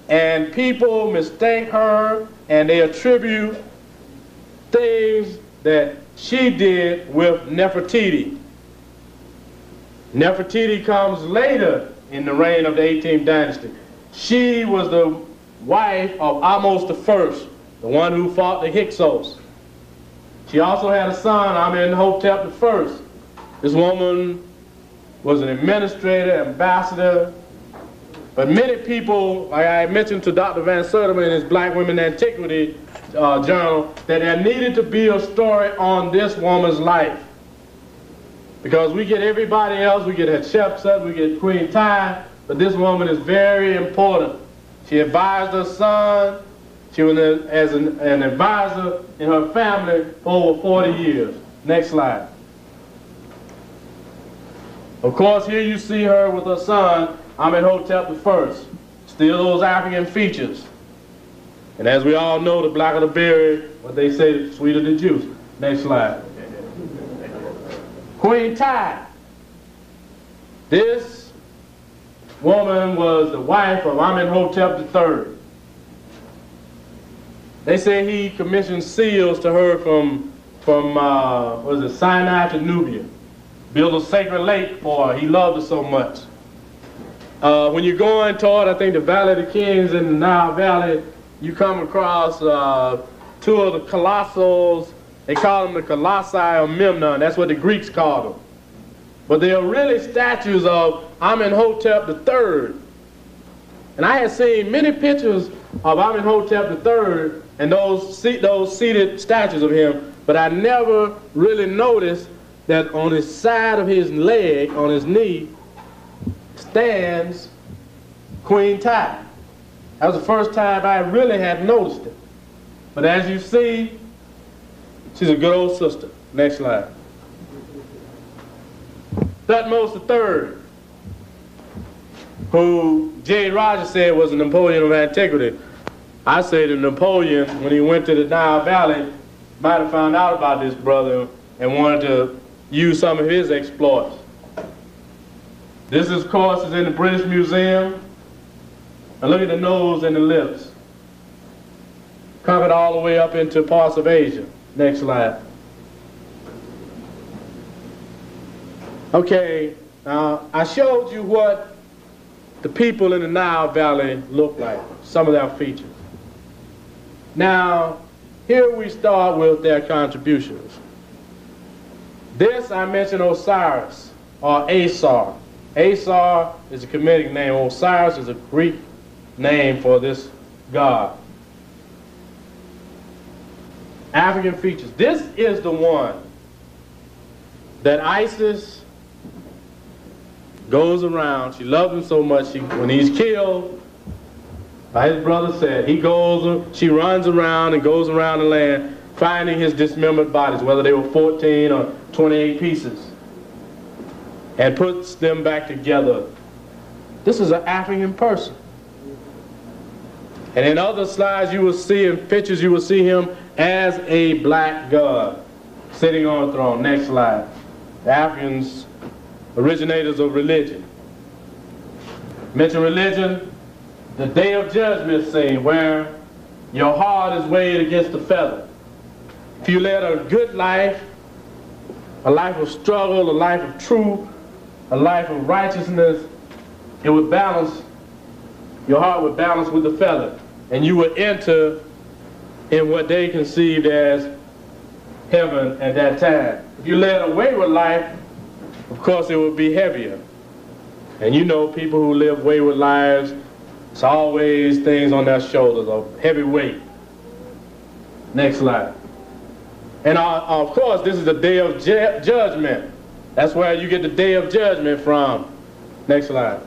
And people mistake her and they attribute things that she did with Nefertiti. Nefertiti comes later in the reign of the 18th dynasty. She was the wife of Ahmose I, the one who fought the Hyksos. She also had a son, I'm in Hope Amenhotep I. This woman was an administrator, ambassador, but many people, like I mentioned to Dr. Van Sertima in his Black Women Antiquity uh, journal, that there needed to be a story on this woman's life. Because we get everybody else, we get Hatshepsut, we get Queen Tiye, but this woman is very important. She advised her son, she was as an, an advisor in her family for over 40 years. Next slide. Of course, here you see her with her son, Amenhotep I. Still those African features. And as we all know, the blacker the berry, what they say, sweeter the juice. Next slide. Queen Tiye. This woman was the wife of Amenhotep III. They say he commissioned seals to her from, from uh, was it, Sinai to Nubia. Built a sacred lake for her. He loved her so much. Uh, when you're going toward, I think, the Valley of the Kings in the Nile Valley, you come across uh, two of the colossals. They call them the Colossi of Memnon. That's what the Greeks called them. But they are really statues of Amenhotep III. And I had seen many pictures of Amenhotep III and those, those seated statues of him, but I never really noticed that on his side of his leg, on his knee, stands Queen Tiye. That was the first time I really had noticed it. But as you see, she's a good old sister. Next slide. Thutmose third, who J. Rogers said was a Napoleon of antiquity. I say that Napoleon, when he went to the Nile Valley, might have found out about this brother and wanted to use some of his exploits. This, of course, is in the British Museum. And look at the nose and the lips. Covered all the way up into parts of Asia. Next slide. Okay, now I showed you what the people in the Nile Valley look like, some of their features. Now, here we start with their contributions. This I mentioned Osiris, or Asar. Asar is a Kemetic name. Osiris is a Greek name for this god. African features. This is the one that Isis goes around. She loves him so much. She, when he's killed, his brother said, he goes, she runs around and goes around the land finding his dismembered bodies, whether they were 14 or 28 pieces, and puts them back together. This is an African person. And in other slides you will see, in pictures you will see him as a black god sitting on a throne. Next slide. The Africans, originators of religion. Mention religion, the day of judgment scene where your heart is weighed against the feather. If you led a good life, a life of struggle, a life of truth, a life of righteousness, it would balance, your heart would balance with the feather. And you would enter in what they conceived as heaven at that time. If you led a wayward life, of course it would be heavier. And you know people who live wayward lives, it's always things on their shoulders, a heavy weight. Next slide. And uh, of course, this is the day of ju judgment. That's where you get the day of judgment from. Next slide.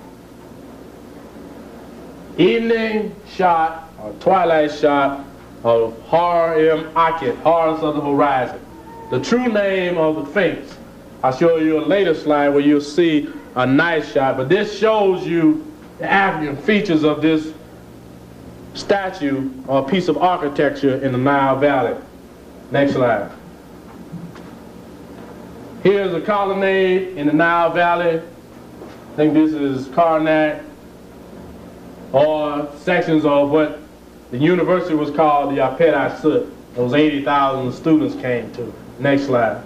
Evening shot, or twilight shot, of Har-Em Akhet, Horus of the Horizon. The true name of the Sphinx. I'll show you a later slide where you'll see a nice shot, but this shows you the African features of this statue or piece of architecture in the Nile Valley. Next slide. Here's a colonnade in the Nile Valley. I think this is Karnak or sections of what the university was called the Apet Asut. Those 80,000 students came to. Next slide.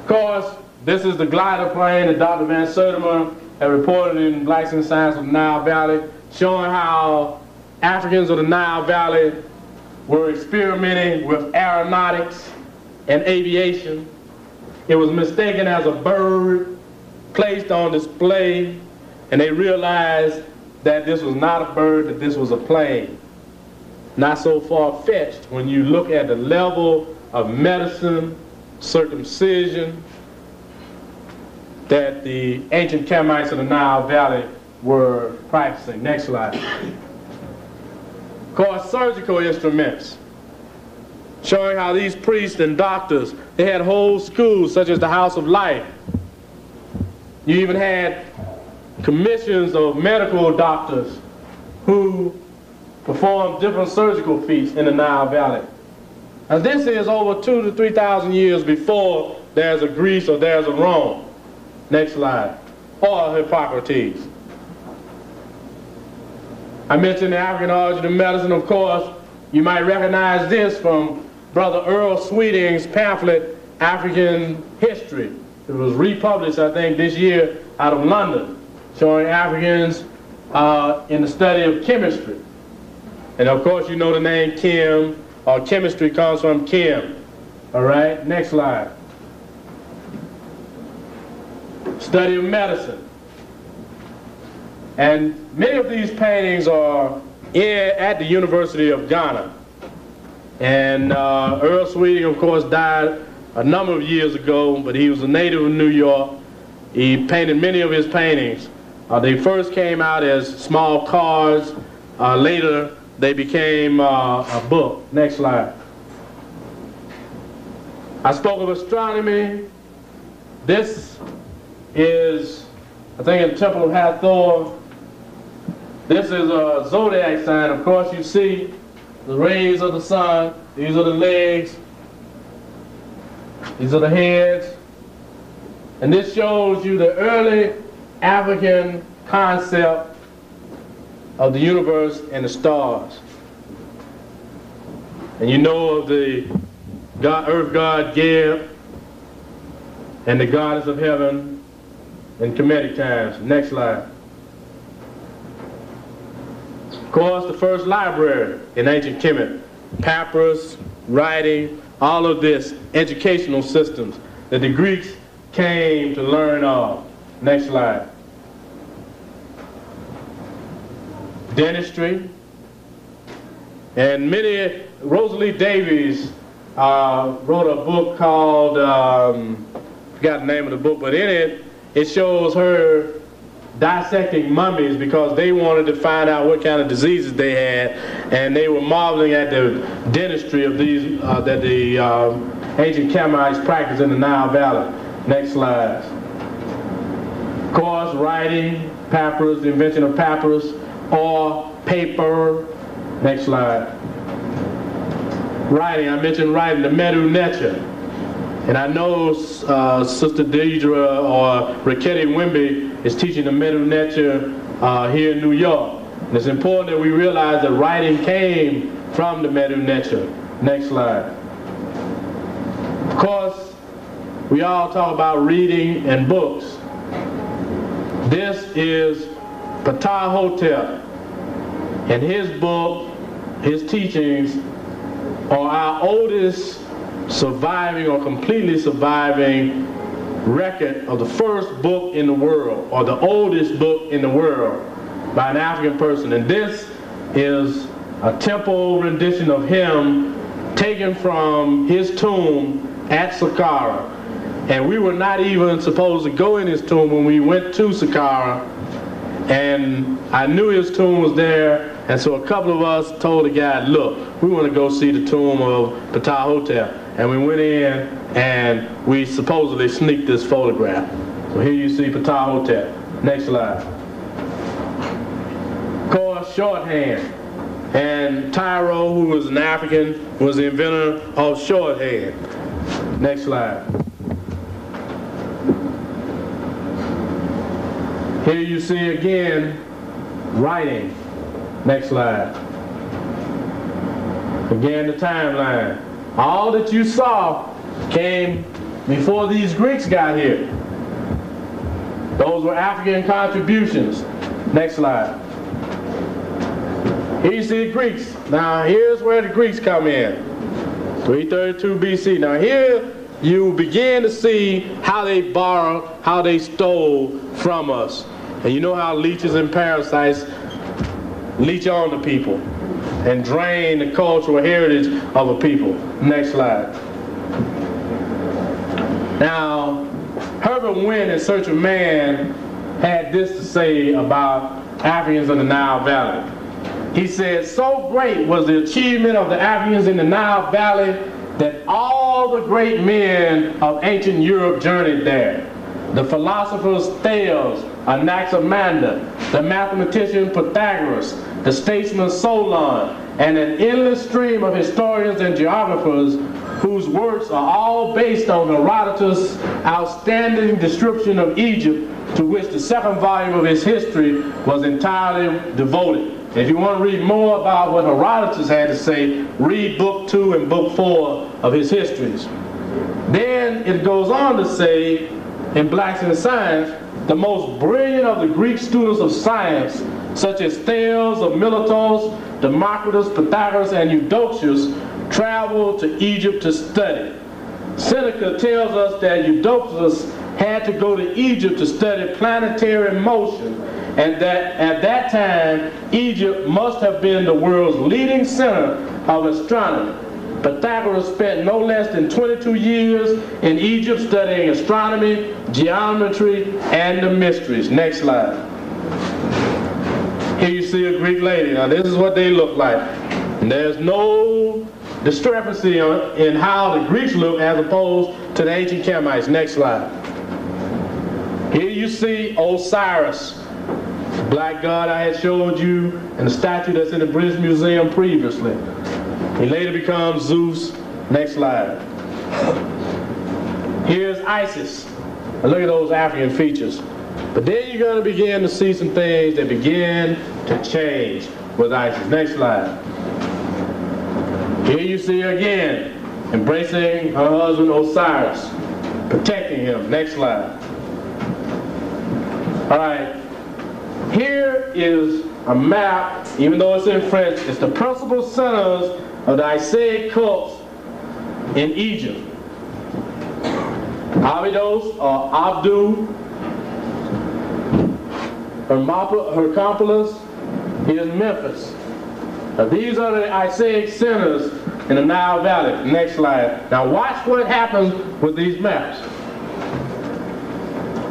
Of course, this is the glider plane that Dr. Van Sertima had reported in Blacks in Science of the Nile Valley, showing how Africans of the Nile Valley were experimenting with aeronautics and aviation. It was mistaken as a bird placed on display, and they realized that this was not a bird, that this was a plane. Not so far-fetched when you look at the level of medicine, circumcision, that the ancient Kemites of the Nile Valley were practicing. Next slide. Course, surgical instruments, showing how these priests and doctors, they had whole schools such as the House of Life. You even had commissions of medical doctors who performed different surgical feats in the Nile Valley. And this is over two to 3,000 years before there's a Greece or there's a Rome. Next slide. Or Hippocrates. I mentioned the African origin of medicine, of course. You might recognize this from Brother Earl Sweeting's pamphlet, African History. It was republished, I think, this year out of London showing Africans uh, in the study of chemistry. And of course, you know the name Kim, or chemistry comes from Kim. All right, next slide. Study of medicine. And many of these paintings are in, at the University of Ghana. And uh, Earl Sweeting, of course, died a number of years ago, but he was a native of New York. He painted many of his paintings uh, they first came out as small cars. Uh, later, they became uh, a book. Next slide. I spoke of astronomy. This is, I think, in the Temple of Hathor. This is a zodiac sign. Of course, you see the rays of the sun. These are the legs. These are the heads. And this shows you the early African concept of the universe and the stars. And you know of the God, earth god Geb and the goddess of heaven in Kemetic times. Next slide. Of course, the first library in ancient Kemet, papyrus, writing, all of this, educational systems that the Greeks came to learn of. Next slide. Dentistry. And many, Rosalie David uh, wrote a book called, um, forgot the name of the book, but in it, it shows her dissecting mummies because they wanted to find out what kind of diseases they had, and they were marveling at the dentistry of these uh, that the um, ancient Kemites practiced in the Nile Valley. Next slide. Of course, writing, papyrus, the invention of papyrus, or paper. Next slide. Writing, I mentioned writing, the Medu Neter. And I know uh, Sister Deidre or Raketi Wimby is teaching the Medu Neter uh, here in New York. And it's important that we realize that writing came from the Medu Neter. Next slide. Of course, we all talk about reading and books. This is Ptah Hotep. And his book, his teachings, are our oldest surviving or completely surviving record of the first book in the world, or the oldest book in the world by an African person. And this is a temple rendition of him taken from his tomb at Saqqara. And we were not even supposed to go in his tomb when we went to Saqqara. And I knew his tomb was there, and so a couple of us told the guy, look, we want to go see the tomb of Ptah Hotep. And we went in and we supposedly sneaked this photograph. So here you see Hotep. Next slide. Course, shorthand. And Tiro, who was an African, was the inventor of shorthand. Next slide. Here you see again writing. Next slide. Again, the timeline. All that you saw came before these Greeks got here. Those were African contributions. Next slide. Here you see the Greeks. Now here's where the Greeks come in. 332 BC. Now here you begin to see how they borrowed, how they stole from us. And you know how leeches and parasites leech on the people and drain the cultural heritage of a people. Next slide. Now, Herbert Wendt in Search of Man had this to say about Africans in the Nile Valley. He said, so great was the achievement of the Africans in the Nile Valley that all the great men of ancient Europe journeyed there. The philosophers Thales, Anaximander, the mathematician Pythagoras, the statesman Solon, and an endless stream of historians and geographers whose works are all based on Herodotus' outstanding description of Egypt, to which the second volume of his history was entirely devoted. If you want to read more about what Herodotus had to say, read book two and book four of his histories. Then it goes on to say, in Blacks in Science, the most brilliant of the Greek students of science, such as Thales of Miletos, Democritus, Pythagoras, and Eudoxus, traveled to Egypt to study. Seneca tells us that Eudoxus had to go to Egypt to study planetary motion, and that at that time, Egypt must have been the world's leading center of astronomy. Pythagoras spent no less than 22 years in Egypt studying astronomy, geometry, and the mysteries. Next slide. Here you see a Greek lady. Now this is what they look like. And there's no discrepancy in how the Greeks look as opposed to the ancient Kemites. Next slide. Here you see Osiris, black god I had showed you, and the statue that's in the British Museum previously. He later becomes Zeus. Next slide. Here's Isis. Now look at those African features. But then you're going to begin to see some things that begin to change with Isis. Next slide. Here you see again, embracing her husband Osiris, protecting him. Next slide. All right. Here is a map, even though it's in French, it's the principal centers of the Isaic cults in Egypt. Abydos or Abdu, Hermopolis is Memphis. Now these are the Isaic centers in the Nile Valley. Next slide. Now watch what happens with these maps.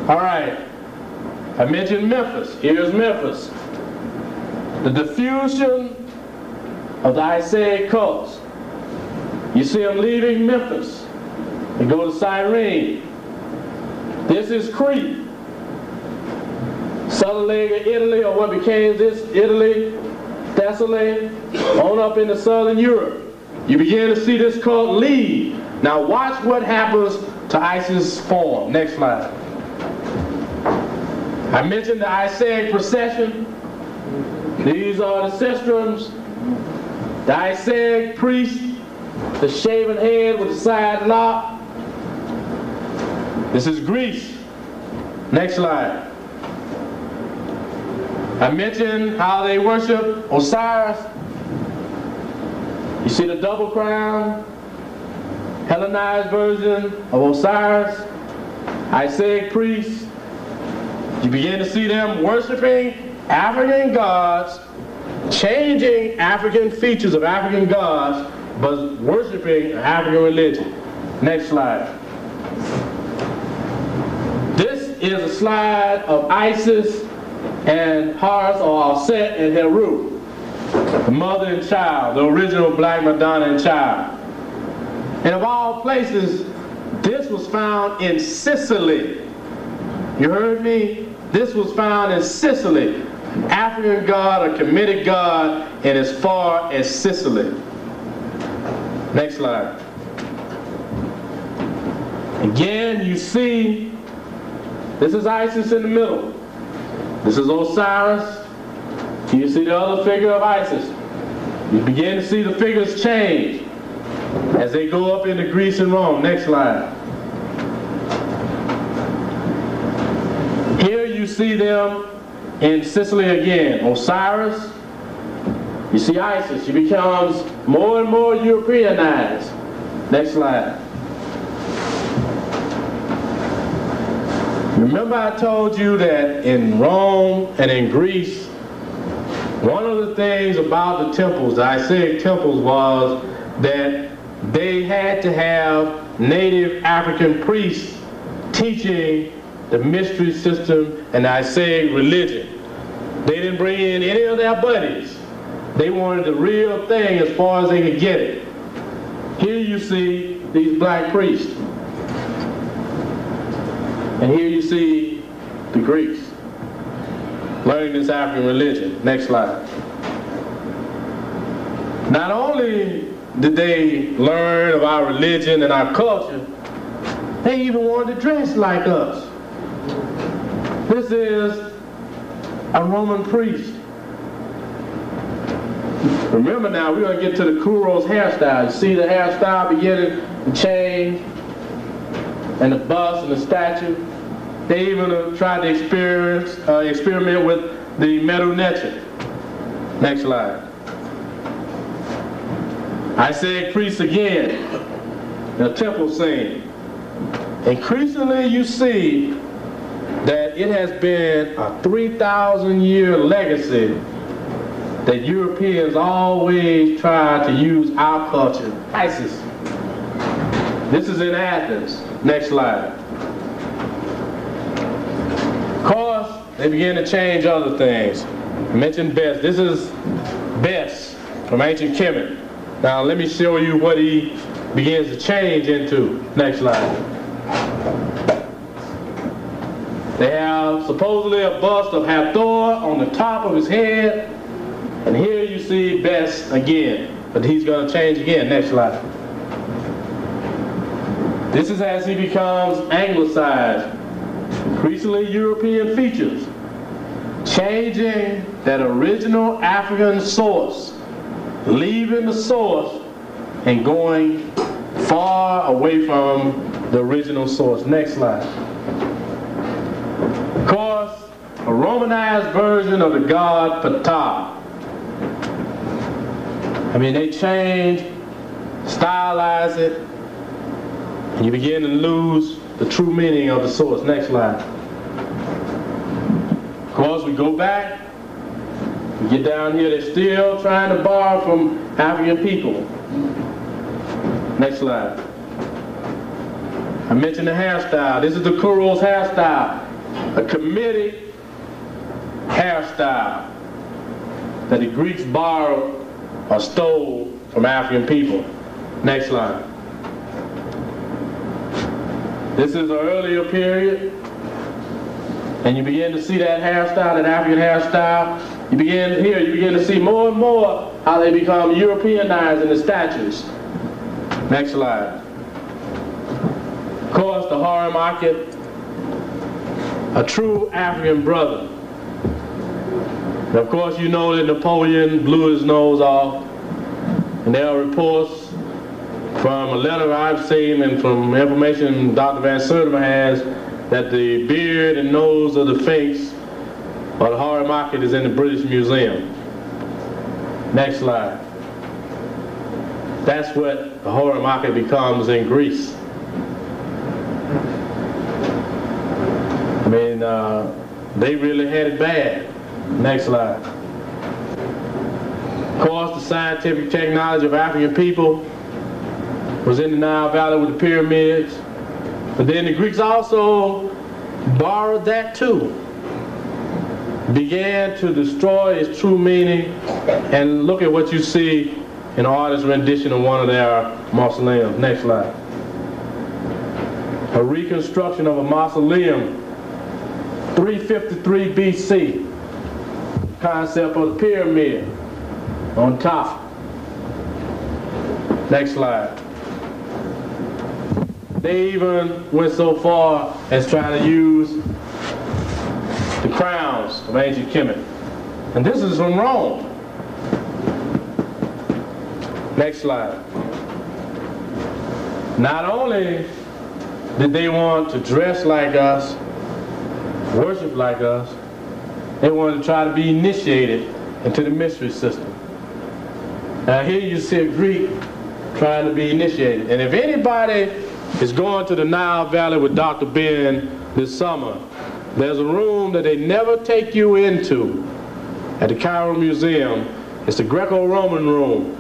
All right. I mentioned Memphis. Here's Memphis. The diffusion of the Isaic cults. You see them leaving Memphis. They go to Cyrene. This is Crete. Southern Italy, or what became this Italy, Thessaly, on up into Southern Europe. You begin to see this cult lead. Now watch what happens to Isis form. Next slide. I mentioned the Isaic procession. These are the sistrums, the priest, the shaven head with the side lock. This is Greece. Next slide. I mentioned how they worship Osiris. You see the double crown, Hellenized version of Osiris, Isaic priests. You begin to see them worshiping African gods, changing African features of African gods, but worshiping African religion. Next slide. This is a slide of Isis and Horus or Set and Heru, the mother and child, the original Black Madonna and child. And of all places, this was found in Sicily. You heard me? This was found in Sicily. African god a Kemetic god and as far as Sicily. Next slide. Again, you see, this is Isis in the middle. This is Osiris. You see the other figure of Isis. You begin to see the figures change as they go up into Greece and Rome. Next slide. Here you see them in Sicily again. Osiris. You see Isis. She becomes more and more Europeanized. Next slide. Remember I told you that in Rome and in Greece, one of the things about the temples, the Isaic temples, was that they had to have native African priests teaching the mystery system and the Isaic religion. They didn't bring in any of their buddies. They wanted the real thing as far as they could get it. Here you see these black priests. And here you see the Greeks learning this African religion. Next slide. Not only did they learn of our religion and our culture, they even wanted to dress like us. This is a Roman priest. Remember now, we're going to get to the kouros hairstyle. You see the hairstyle beginning to change, and the bust and the statue. They even uh, tried to experience, uh, experiment with the metal netting. Next slide. I said priests again, the temple scene. Increasingly you see that it has been a 3,000 year legacy that Europeans always try to use our culture. Isis. This is in Athens. Next slide. Of course, they began to change other things. I mentioned Bes. This is Bes from ancient Kemet. Now let me show you what he begins to change into. Next slide. They have supposedly a bust of Hathor on the top of his head. And here you see Bes again. But he's going to change again. Next slide. This is as he becomes anglicized, increasingly European features, changing that original African source, leaving the source and going far away from the original source. Next slide. Of course, a Romanized version of the god Ptah. I mean, they change, stylize it, and you begin to lose the true meaning of the source. Next slide. Course, we go back, we get down here, they're still trying to borrow from African people. Next slide. I mentioned the hairstyle. This is the Kouros hairstyle, a Kemetic hairstyle that the Greeks borrowed or stole from African people. Next slide. This is an earlier period, and you begin to see that hairstyle, that African hairstyle. You begin here, you begin to see more and more how they become Europeanized in the statues. Next slide. Of course, the Hor-em-akhet, a true African brother. And of course, you know that Napoleon blew his nose off, and there are reports from a letter I've seen and from information Dr. Van Sertima has that the beard and nose of the face or the Hor-em-akhet is in the British Museum. Next slide. That's what the Hor-em-akhet becomes in Greece. I mean, uh, they really had it bad. Next slide. Of course, the scientific technology of African people was in the Nile Valley with the pyramids. But then the Greeks also borrowed that too. Began to destroy its true meaning. And look at what you see in artist's rendition of one of their mausoleums. Next slide. A reconstruction of a mausoleum, 353 BC. Concept of the pyramid on top. Next slide. They even went so far as trying to use the crowns of ancient Kemet. And this is from Rome. Next slide. Not only did they want to dress like us, worship like us, they wanted to try to be initiated into the mystery system. Now here you see a Greek trying to be initiated. And if anybody is going to the Nile Valley with Dr. Ben this summer. There's a room that they never take you into at the Cairo Museum. It's the Greco-Roman room.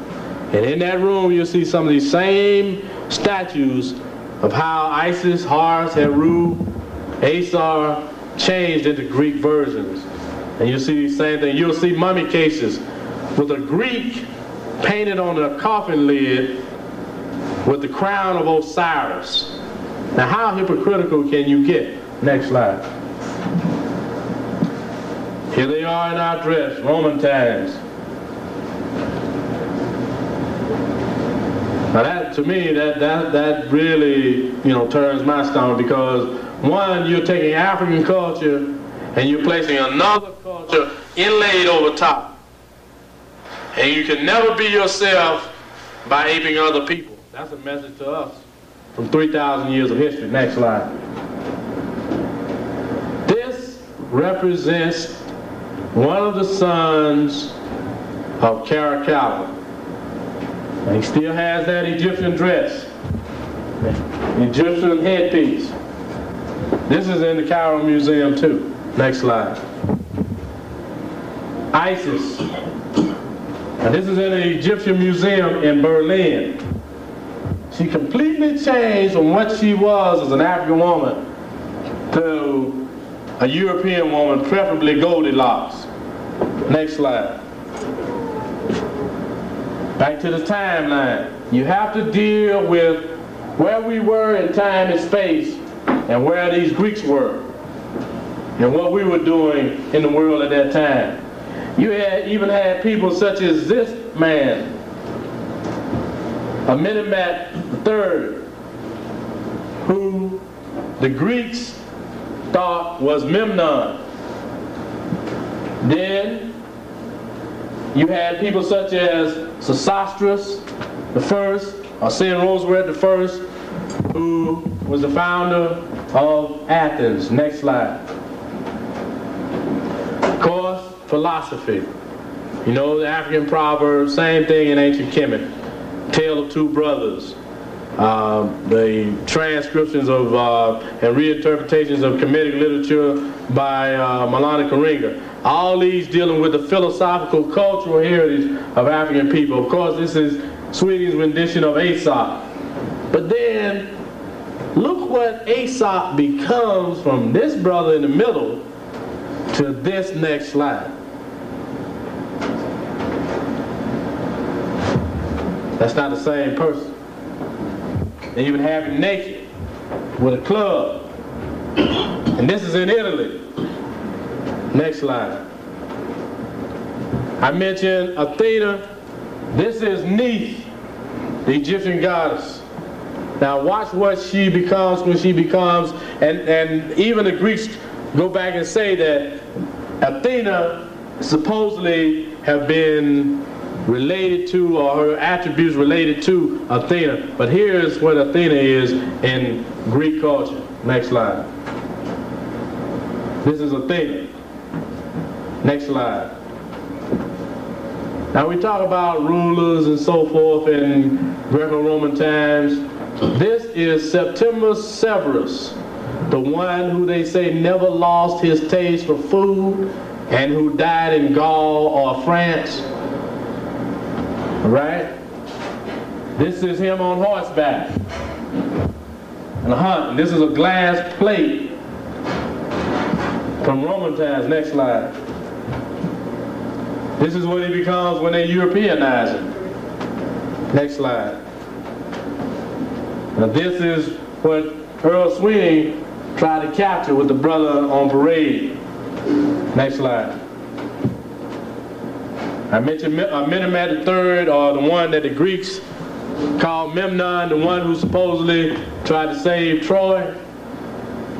And in that room, you'll see some of these same statues of how Isis, Horus, Heru, Asar changed into Greek versions. And you'll see the same thing. You'll see mummy cases with a Greek painted on the coffin lid with the crown of Osiris. Now, how hypocritical can you get? Next slide. Here they are in our dress, Roman times. Now that, to me, that, that, that really, you know, turns my stomach because one, you're taking African culture and you're placing another culture inlaid over top. And you can never be yourself by aping other people. That's a message to us from 3,000 years of history. Next slide. This represents one of the sons of Caracalla. And he still has that Egyptian dress, Egyptian headpiece. This is in the Cairo Museum too. Next slide. Isis. And this is in the Egyptian Museum in Berlin. She completely changed from what she was as an African woman to a European woman, preferably Goldilocks. Next slide. Back to the timeline. You have to deal with where we were in time and space and where these Greeks were and what we were doing in the world at that time. You had even had people such as this man, a Amenemhat III, who the Greeks thought was Memnon. Then you had people such as Sesostris the first, or St. Senusret the first, who was the founder of Athens. Next slide. Of course, philosophy. You know, the African proverb, same thing in ancient Kemet. Tale of two brothers. Uh, the transcriptions of uh, and reinterpretations of Kemetic literature by uh, Maulana Karenga. All these dealing with the philosophical, cultural heritage of African people. Of course, this is Sweeting's rendition of Aesop. But then, look what Aesop becomes from this brother in the middle to this next slide. That's not the same person. They even have him naked with a club. And this is in Italy. Next slide. I mentioned Athena. This is Neith, the Egyptian goddess. Now watch what she becomes when she becomes, and, and even the Greeks go back and say that Athena supposedly have been related to or her attributes related to Athena. But here's what Athena is in Greek culture. Next slide. This is Athena. Next slide. Now we talk about rulers and so forth in Greco-Roman times. This is Septimius Severus, the one who they say never lost his taste for food and who died in Gaul or France Right? This is him on horseback. And a hunt. This is a glass plate from Roman times. Next slide. This is what he becomes when they Europeanize him. Next slide. Now this is what Earl Sweeting tried to capture with the brother on parade. Next slide. I mentioned Amenemhat uh, III, or the one that the Greeks called Memnon, the one who supposedly tried to save Troy.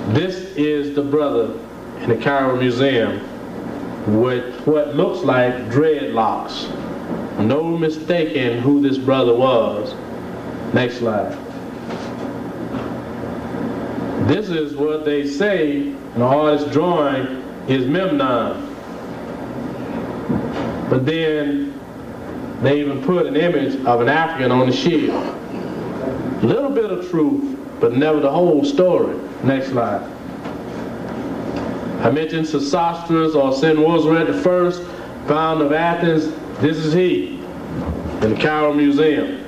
This is the brother in the Cairo Museum with what looks like dreadlocks. No mistaking who this brother was. Next slide. This is what they say in the artist's drawing is Memnon. But then they even put an image of an African on the shield. A little bit of truth, but never the whole story. Next slide. I mentioned Sesostris or Senusret the first, founder of Athens. This is he in the Cairo Museum.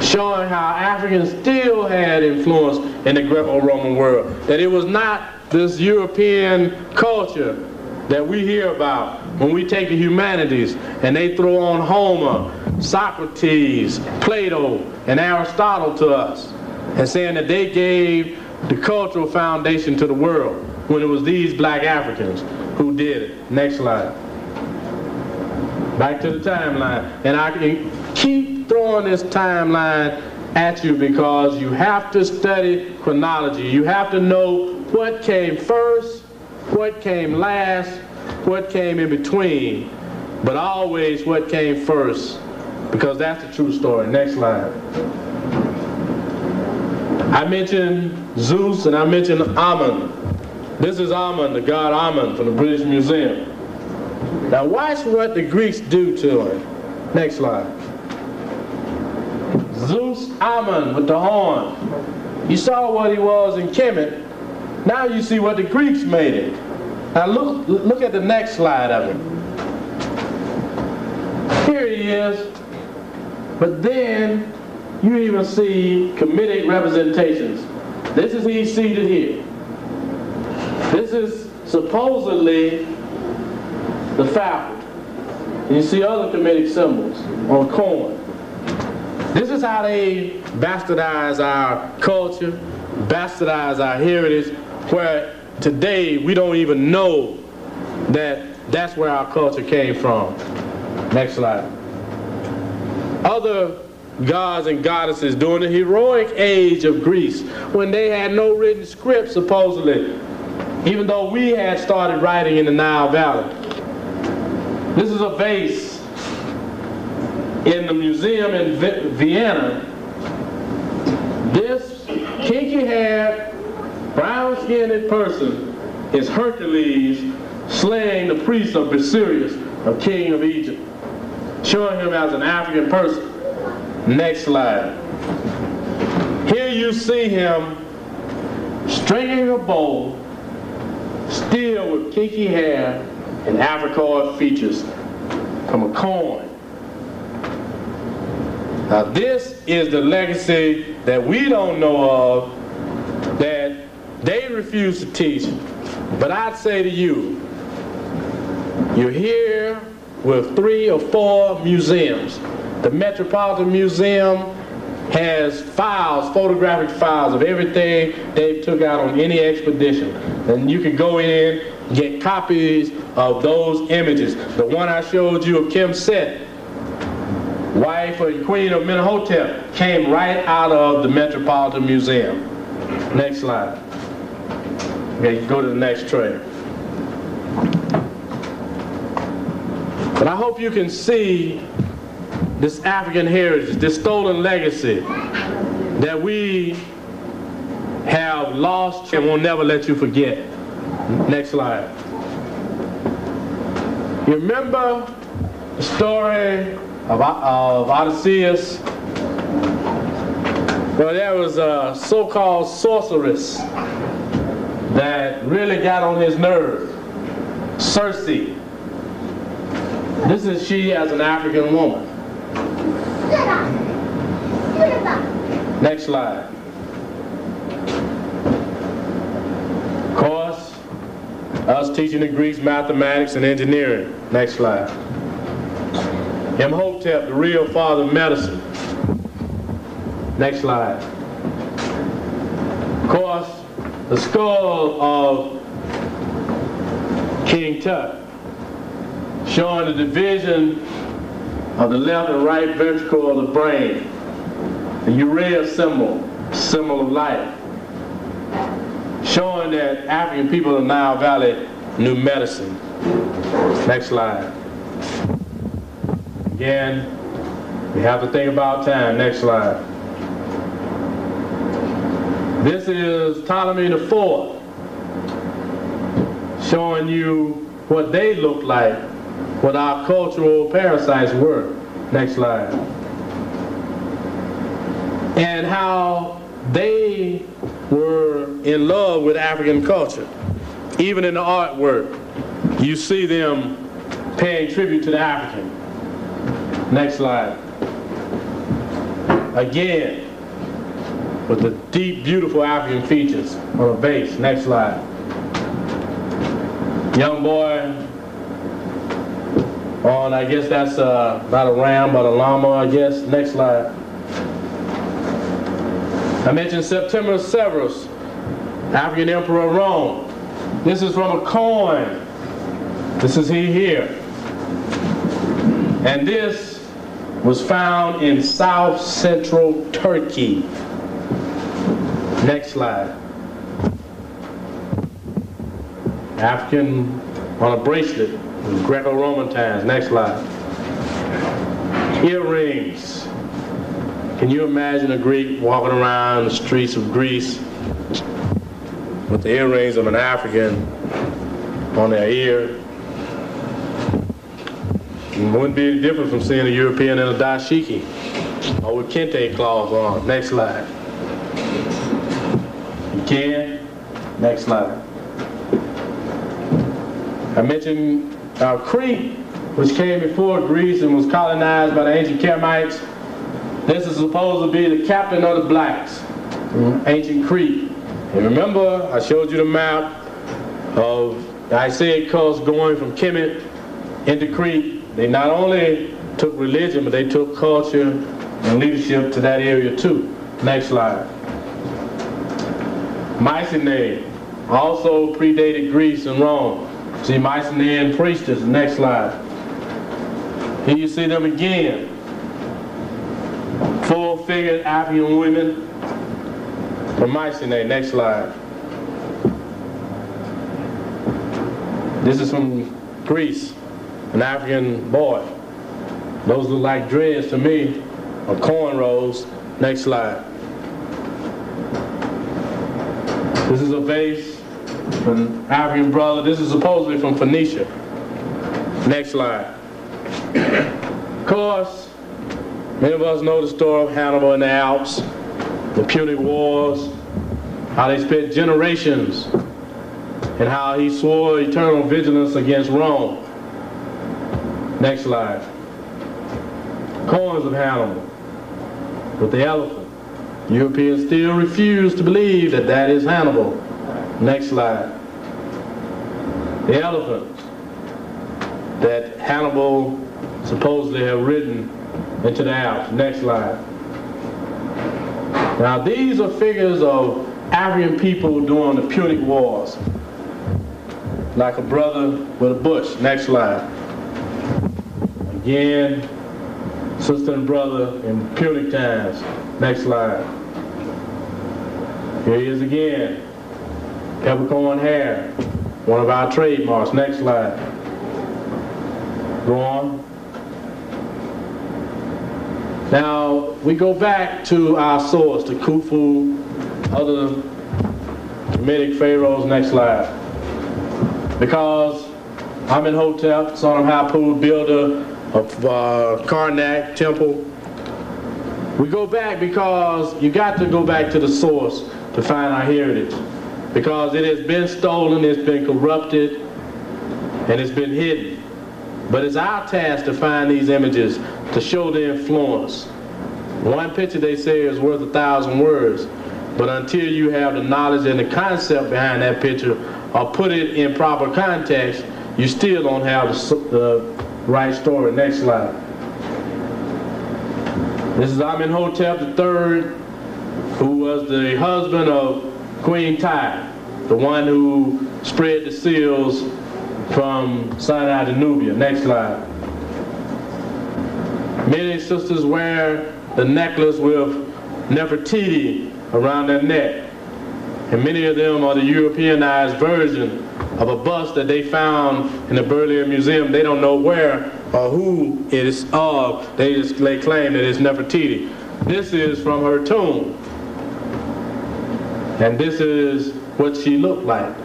Showing how Africans still had influence in the Greco-Roman world. That it was not this European culture that we hear about when we take the humanities and they throw on Homer, Socrates, Plato, and Aristotle to us and saying that they gave the cultural foundation to the world when it was these black Africans who did it. Next slide. Back to the timeline. And I can keep throwing this timeline at you because you have to study chronology. You have to know what came first what came last, what came in between, but always what came first, because that's the true story. Next slide. I mentioned Zeus and I mentioned Amun. This is Amun, the god Amun from the British Museum. Now watch what the Greeks do to him. Next slide. Zeus Amun with the horn. You saw what he was in Kemet. Now you see what the Greeks made it. Now look, look at the next slide of it. Here he is, but then you even see Kemetic representations. This is he seated here. This is supposedly the falcon. You see other Kemetic symbols on coin. This is how they bastardize our culture, bastardize our heritage, where today we don't even know that that's where our culture came from. Next slide. Other gods and goddesses during the heroic age of Greece, when they had no written script, supposedly, even though we had started writing in the Nile Valley. This is a vase in the museum in Vienna. This kinky-haired, brown-skinned person is Hercules slaying the priest of Busiris, a king of Egypt, showing him as an African person. Next slide. Here you see him stringing a bow, still with kinky hair and Africoid features from a coin. Now this is the legacy that we don't know of that they refuse to teach. But I'd say to you, you're here with three or four museums. The Metropolitan Museum has files, photographic files of everything they took out on any expedition. And you can go in, and get copies of those images. The one I showed you of Kemsit, wife and queen of Mentuhotep, came right out of the Metropolitan Museum. Next slide. Okay, go to the next tray. But I hope you can see this African heritage, this stolen legacy that we have lost and will never let you forget. Next slide. You remember the story of, of Odysseus? Well, there was a so-called sorceress that really got on his nerves, Circe. This is she as an African woman. Next slide. Of course, us teaching the Greeks mathematics and engineering. Next slide. Imhotep, the real father of medicine. Next slide. Of course, the skull of King Tut showing the division of the left and right ventricle of the brain. The uraeus symbol, symbol of life. Showing that African people in Nile Valley knew medicine. Next slide. Again, we have to think about time. Next slide. This is Ptolemy the Fourth, showing you what they looked like what our cultural parasites were. Next slide. And how they were in love with African culture. Even in the artwork, you see them paying tribute to the African. Next slide. Again, with the deep, beautiful African features on a base. Next slide. Young boy on, I guess that's uh, not a ram, but a llama, I guess. Next slide. I mentioned Septimius Severus, African Emperor Rome. This is from a coin. This is he here. And this was found in south central Turkey. Next slide. African on a bracelet Greco-Roman times. Next slide. Earrings. Can you imagine a Greek walking around the streets of Greece with the earrings of an African on their ear? It wouldn't be any different from seeing a European in a dashiki or with kente cloths on. Next slide. You can? Next slide. I mentioned now Crete, which came before Greece and was colonized by the ancient Kemites, this is supposed to be the captain of the blacks, mm-hmm. ancient Crete. And remember, I showed you the map of the Isaic coast going from Kemet into Crete, they not only took religion, but they took culture and leadership to that area too. Next slide. Mycenae also predated Greece and Rome. See Mycenaean priestess, next slide. Here you see them again. Full-figured African women from Mycenae, next slide. This is from Greece, an African boy. Those look like dreads to me, or cornrows. Next slide. This is a vase from African brother. This is supposedly from Phoenicia. Next slide. of course, many of us know the story of Hannibal in the Alps, the Punic Wars, how they spent generations, and how he swore eternal vigilance against Rome. Next slide. Coins of Hannibal with the elephant. Europeans still refuse to believe that that is Hannibal. Next slide. The elephant that Hannibal supposedly have ridden into the Alps. Next slide. Now these are figures of African people during the Punic Wars. Like a brother with a bush. Next slide. Again, sister and brother in Punic times. Next slide. Here he is again. Peppercorn hair, one of our trademarks. Next slide. Go on. Now, we go back to our source, to Khufu, other Kemetic pharaohs. Next slide. Because I'm in Amenhotep, son of Hapu, builder of uh, Karnak temple, we go back because you got to go back to the source to find our heritage. Because it has been stolen, it's been corrupted, and it's been hidden. But it's our task to find these images, to show the influence. One picture, they say, is worth a thousand words. But until you have the knowledge and the concept behind that picture, or put it in proper context, you still don't have the, the right story. Next slide. This is Amenhotep III, who was the husband of Queen Tiye, the one who spread the seals from Sinai to Nubia. Next slide. Many sisters wear the necklace with Nefertiti around their neck. And many of them are the Europeanized version of a bust that they found in the Berlin Museum. They don't know where or who it is of. They just lay claim that it's Nefertiti. This is from her tomb. And this is what she looked like.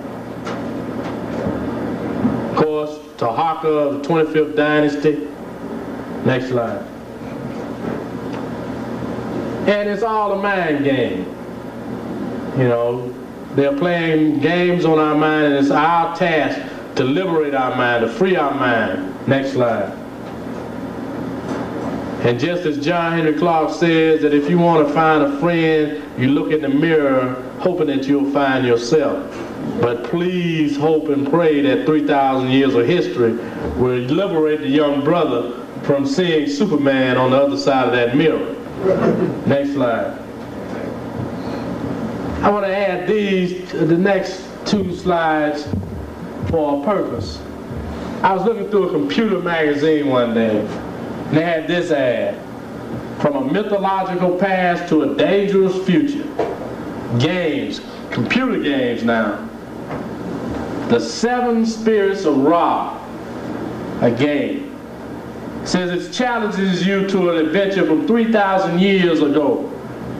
Of course, Taharqa of the 25th dynasty. Next slide. And it's all a mind game. You know, they're playing games on our mind, and it's our task to liberate our mind, to free our mind. Next slide. And just as John Henrik Clarke says that if you want to find a friend, you look in the mirror hoping that you'll find yourself. But please hope and pray that 3,000 years of history will liberate the young brother from seeing Superman on the other side of that mirror. Next slide. I want to add these, to the next two slides for a purpose. I was looking through a computer magazine one day, and they had this ad. From a mythological past to a dangerous future. Games, computer games now. The Seven Spirits of Ra, a game. Says it challenges you to an adventure from 3,000 years ago.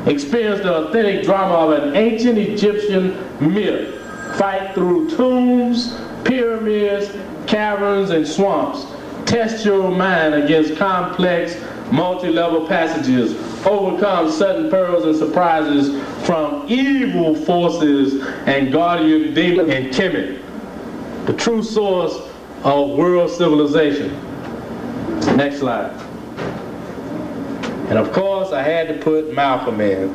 Experience the authentic drama of an ancient Egyptian myth. Fight through tombs, pyramids, caverns, and swamps. Test your mind against complex, multi-level passages. Overcome sudden perils and surprises from evil forces and guardian demons and Kemet. The true source of world civilization. Next slide. And of course, I had to put Malcolm in.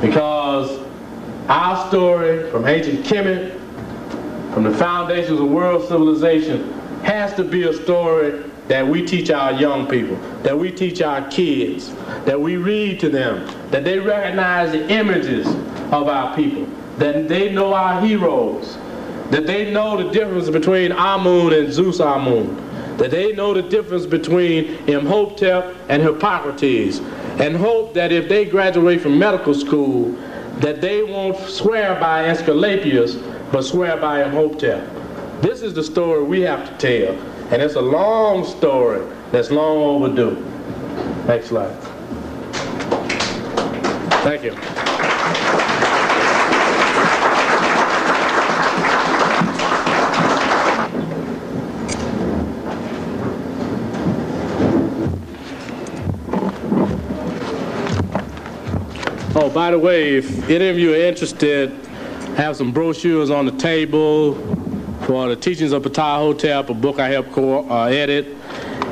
Because our story from ancient Kemet, from the foundations of world civilization, has to be a story that we teach our young people, that we teach our kids, that we read to them, that they recognize the images of our people, that they know our heroes, that they know the difference between Amun and Zeus Amun, that they know the difference between Imhotep and Hippocrates, and hope that if they graduate from medical school, that they won't swear by Asclepius, but swear by Imhotep. This is the story we have to tell, and it's a long story that's long overdue. Next slide. Thank you. Oh, by the way, if any of you are interested, I have some brochures on the table for the teachings of Ptah a book I helped uh, edit.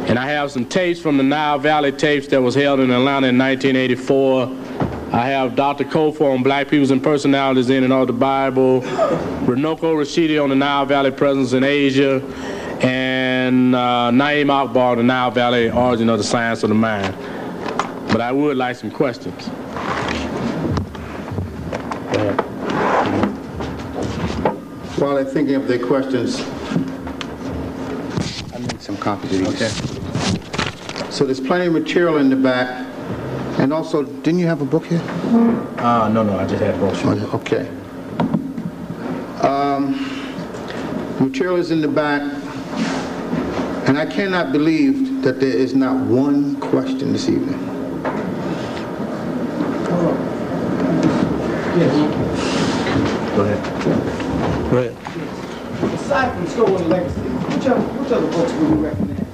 And I have some tapes from the Nile Valley tapes that was held in Atlanta in 1984. I have Dr. Copher on Black Peoples and Personalities in and of the Bible, Runoko Rashidi on the Nile Valley Presence in Asia, and uh, Na'im Akbar on the Nile Valley Origin of the Science of the Mind. But I would like some questions. While they're thinking of their questions, I made some copies of these. Okay. So there's plenty of material in the back. And also, didn't you have a book here? Uh, no, no, I just had brochures. Okay. Um, Material is in the back, and I cannot believe that there is not one question this evening. Yes. Go ahead. Go ahead. Aside from Stolen Legacy, which other, which other books would you recommend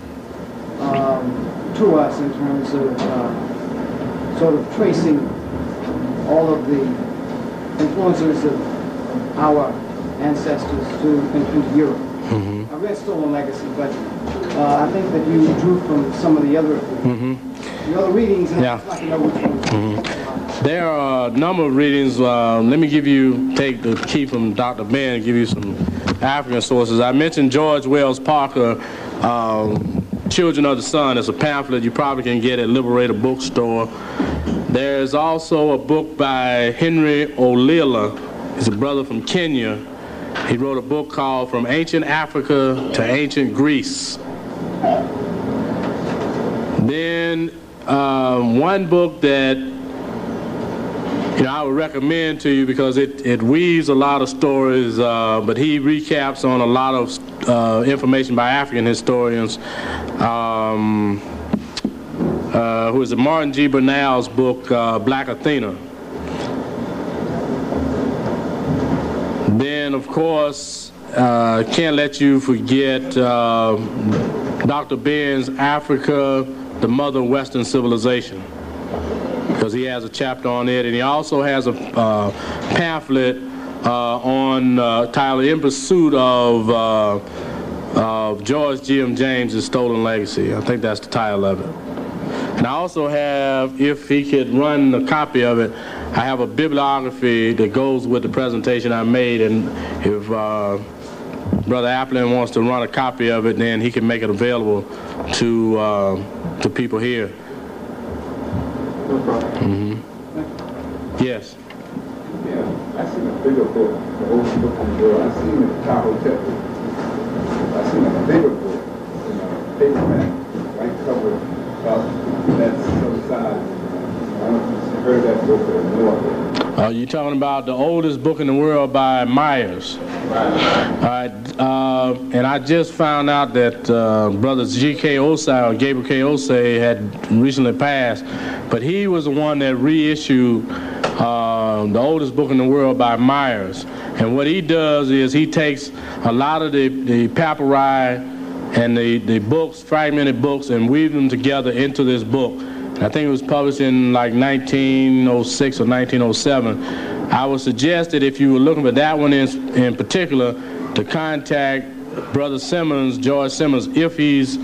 um, to us in terms of uh, sort of tracing all of the influences of our ancestors to into Europe? I read Stolen Legacy, but uh, I think that you drew from some of the other the other readings, and Yeah. I'd like to know which ones. There are a number of readings. Uh, let me give you, take the key from Dr. Ben and give you some African sources. I mentioned George Wells Parker, um, Children of the Sun. It's a pamphlet you probably can get at Liberator Bookstore. There's also a book by Henry Olela. He's a brother from Kenya. He wrote a book called From Ancient Africa to Ancient Greece. Then um, one book that you know, I would recommend to you because it, it weaves a lot of stories, uh, but he recaps on a lot of uh, information by African historians. Um, uh, who is it? Martin G. Bernal's book, uh, Black Athena. Then, of course, uh, can't let you forget uh, Dr. Ben's Africa, the Mother of Western Civilization because he has a chapter on it, and he also has a uh, pamphlet uh, on uh, titled "In Pursuit of uh, George G.M. James' Stolen Legacy." I think that's the title of it. And I also have, if he could run a copy of it, I have a bibliography that goes with the presentation I made, and if uh, Brother Applin wants to run a copy of it, then he can make it available to uh, to people here. Mm-hmm. Yes. Yeah, I seen a bigger book, the oldest book in the world. I seen the Ptahhotep. I seen a bigger book in a paperback, white cover, about that some size. I don't know if you heard that book or know of it. Are you talking about the oldest book in the world by Myers? Right, uh, and I just found out that uh, brothers G.K. Osei or Gabriel K. Osei had recently passed, but he was the one that reissued uh, the oldest book in the world by Myers. And what he does is he takes a lot of the, the papyri and the, the books, fragmented books, and weave them together into this book. I think it was published in like 1906 or 1907. I would suggest that if you were looking for that one in, in particular, to contact Brother Simmons, George Simmons, if he's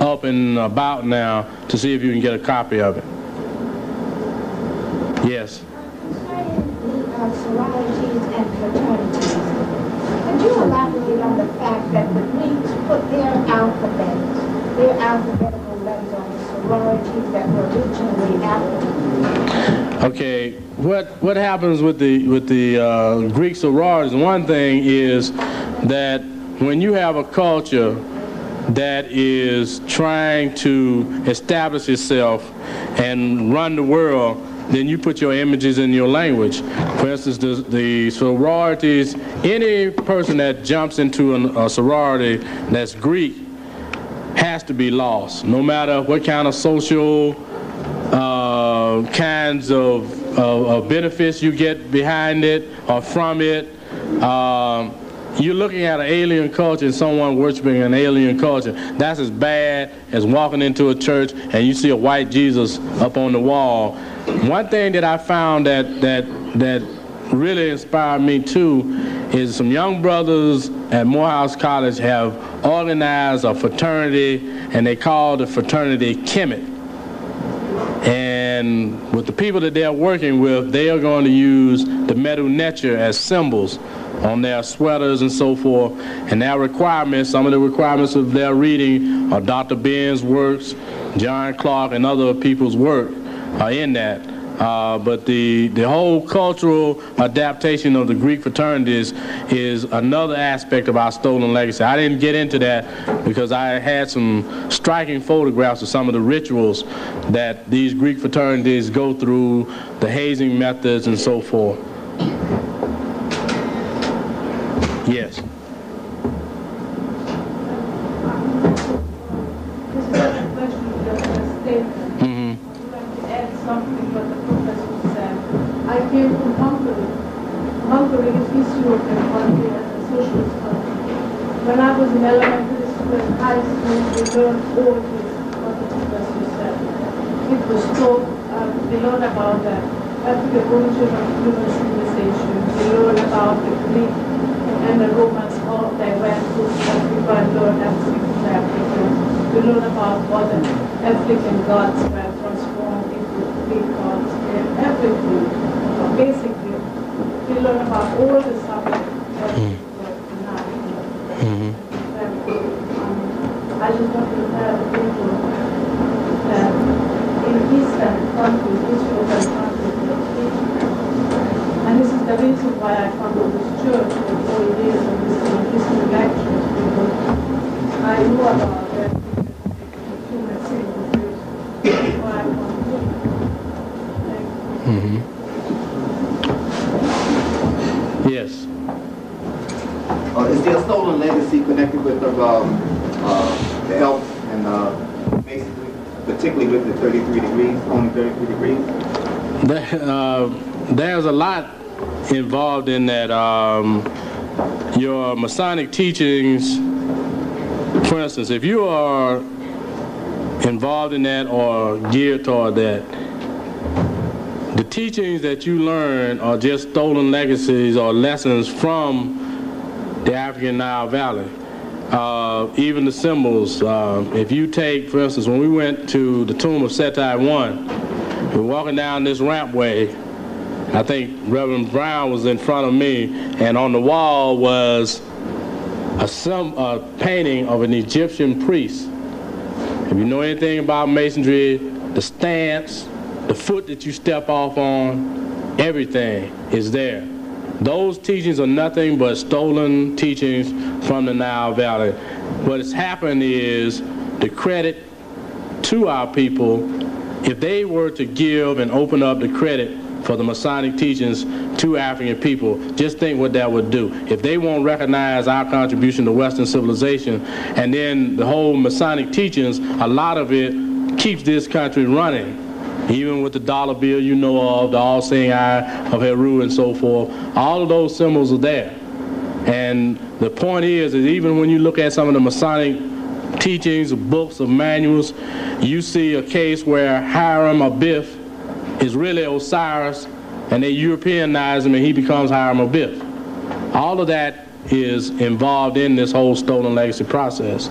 up and about now, to see if you can get a copy of it. Yes. uh. Could you elaborate on the fact that the Greeks put their alphabet, their alphabetical Okay, what what happens with the with the uh, Greek sororities? One thing is that when you have a culture that is trying to establish itself and run the world, then you put your images in your language. For instance, the, the sororities, any person that jumps into an, a sorority that's Greek has to be lost, no matter what kind of social uh, kinds of, of, of benefits you get behind it or from it. Um, you're looking at an alien culture and someone worshiping an alien culture. That's as bad as walking into a church and you see a white Jesus up on the wall. One thing that I found that that that really inspired me too is some young brothers at Morehouse College have organized a fraternity and they call the fraternity Kemet. And with the people that they're working with, they are going to use the Medu Neter as symbols on their sweaters and so forth. And their requirements, some of the requirements of their reading are Dr. Ben's works, John Clarke, and other people's work are in that. Uh, but the, the whole cultural adaptation of the Greek fraternities is another aspect of our stolen legacy. I didn't get into that because I had some striking photographs of some of the rituals that these Greek fraternities go through, the hazing methods and so forth. Yes. This is not a question, just a statement. hmm I would like to add something what the professor said. I came from Hungary. Hungary is East European country and a socialist country. When I was in elementary school and high learned all uh, the professor said. It was taught, uh, we learned about the African origin of human civilization. We learned about the Greek and the Romans, how they went to Africa and learned everything from the Africans. We learn about what the African gods were transformed into Greek gods and uh, everything. So basically, we learn about all the subjects that we were tonight. hmm Um, I just want to tell people that in Eastern countries, East European countries, they teach and this is the reason why I come to this church for four years and this is history lectures because I know about that human civilization. That's why I come here. Thank you. hmm Yes. Uh, is there a stolen legacy connected with the, um, uh, the and, uh, masonry, particularly with the 33 degrees, only 33 degrees? Uh, there's a lot involved in that. Um, your Masonic teachings, for instance, if you are involved in that or geared toward that, the teachings that you learn are just stolen legacies or lessons from the African Nile Valley. Uh, even the symbols, uh, if you take, for instance, when we went to the tomb of Seti I, we're walking down this rampway. I think Reverend Brown was in front of me, and on the wall was a, a painting of an Egyptian priest. If you know anything about masonry, the stance, the foot that you step off on, everything is there. Those teachings are nothing but stolen teachings from the Nile Valley. What has happened is the credit to our people, if they were to give and open up the credit for the Masonic teachings to African people, just think what that would do. If they won't recognize our contribution to Western civilization, and then the whole Masonic teachings, a lot of it keeps this country running. Even with the dollar bill you know of, the all-seeing eye of Heru and so forth, all of those symbols are there. And the point is, is even when you look at some of the Masonic teachings, books, or manuals, you see a case where Hiram Abiff is really Osiris, and they Europeanize him and he becomes Hiram Abiff. All of that is involved in this whole stolen legacy process.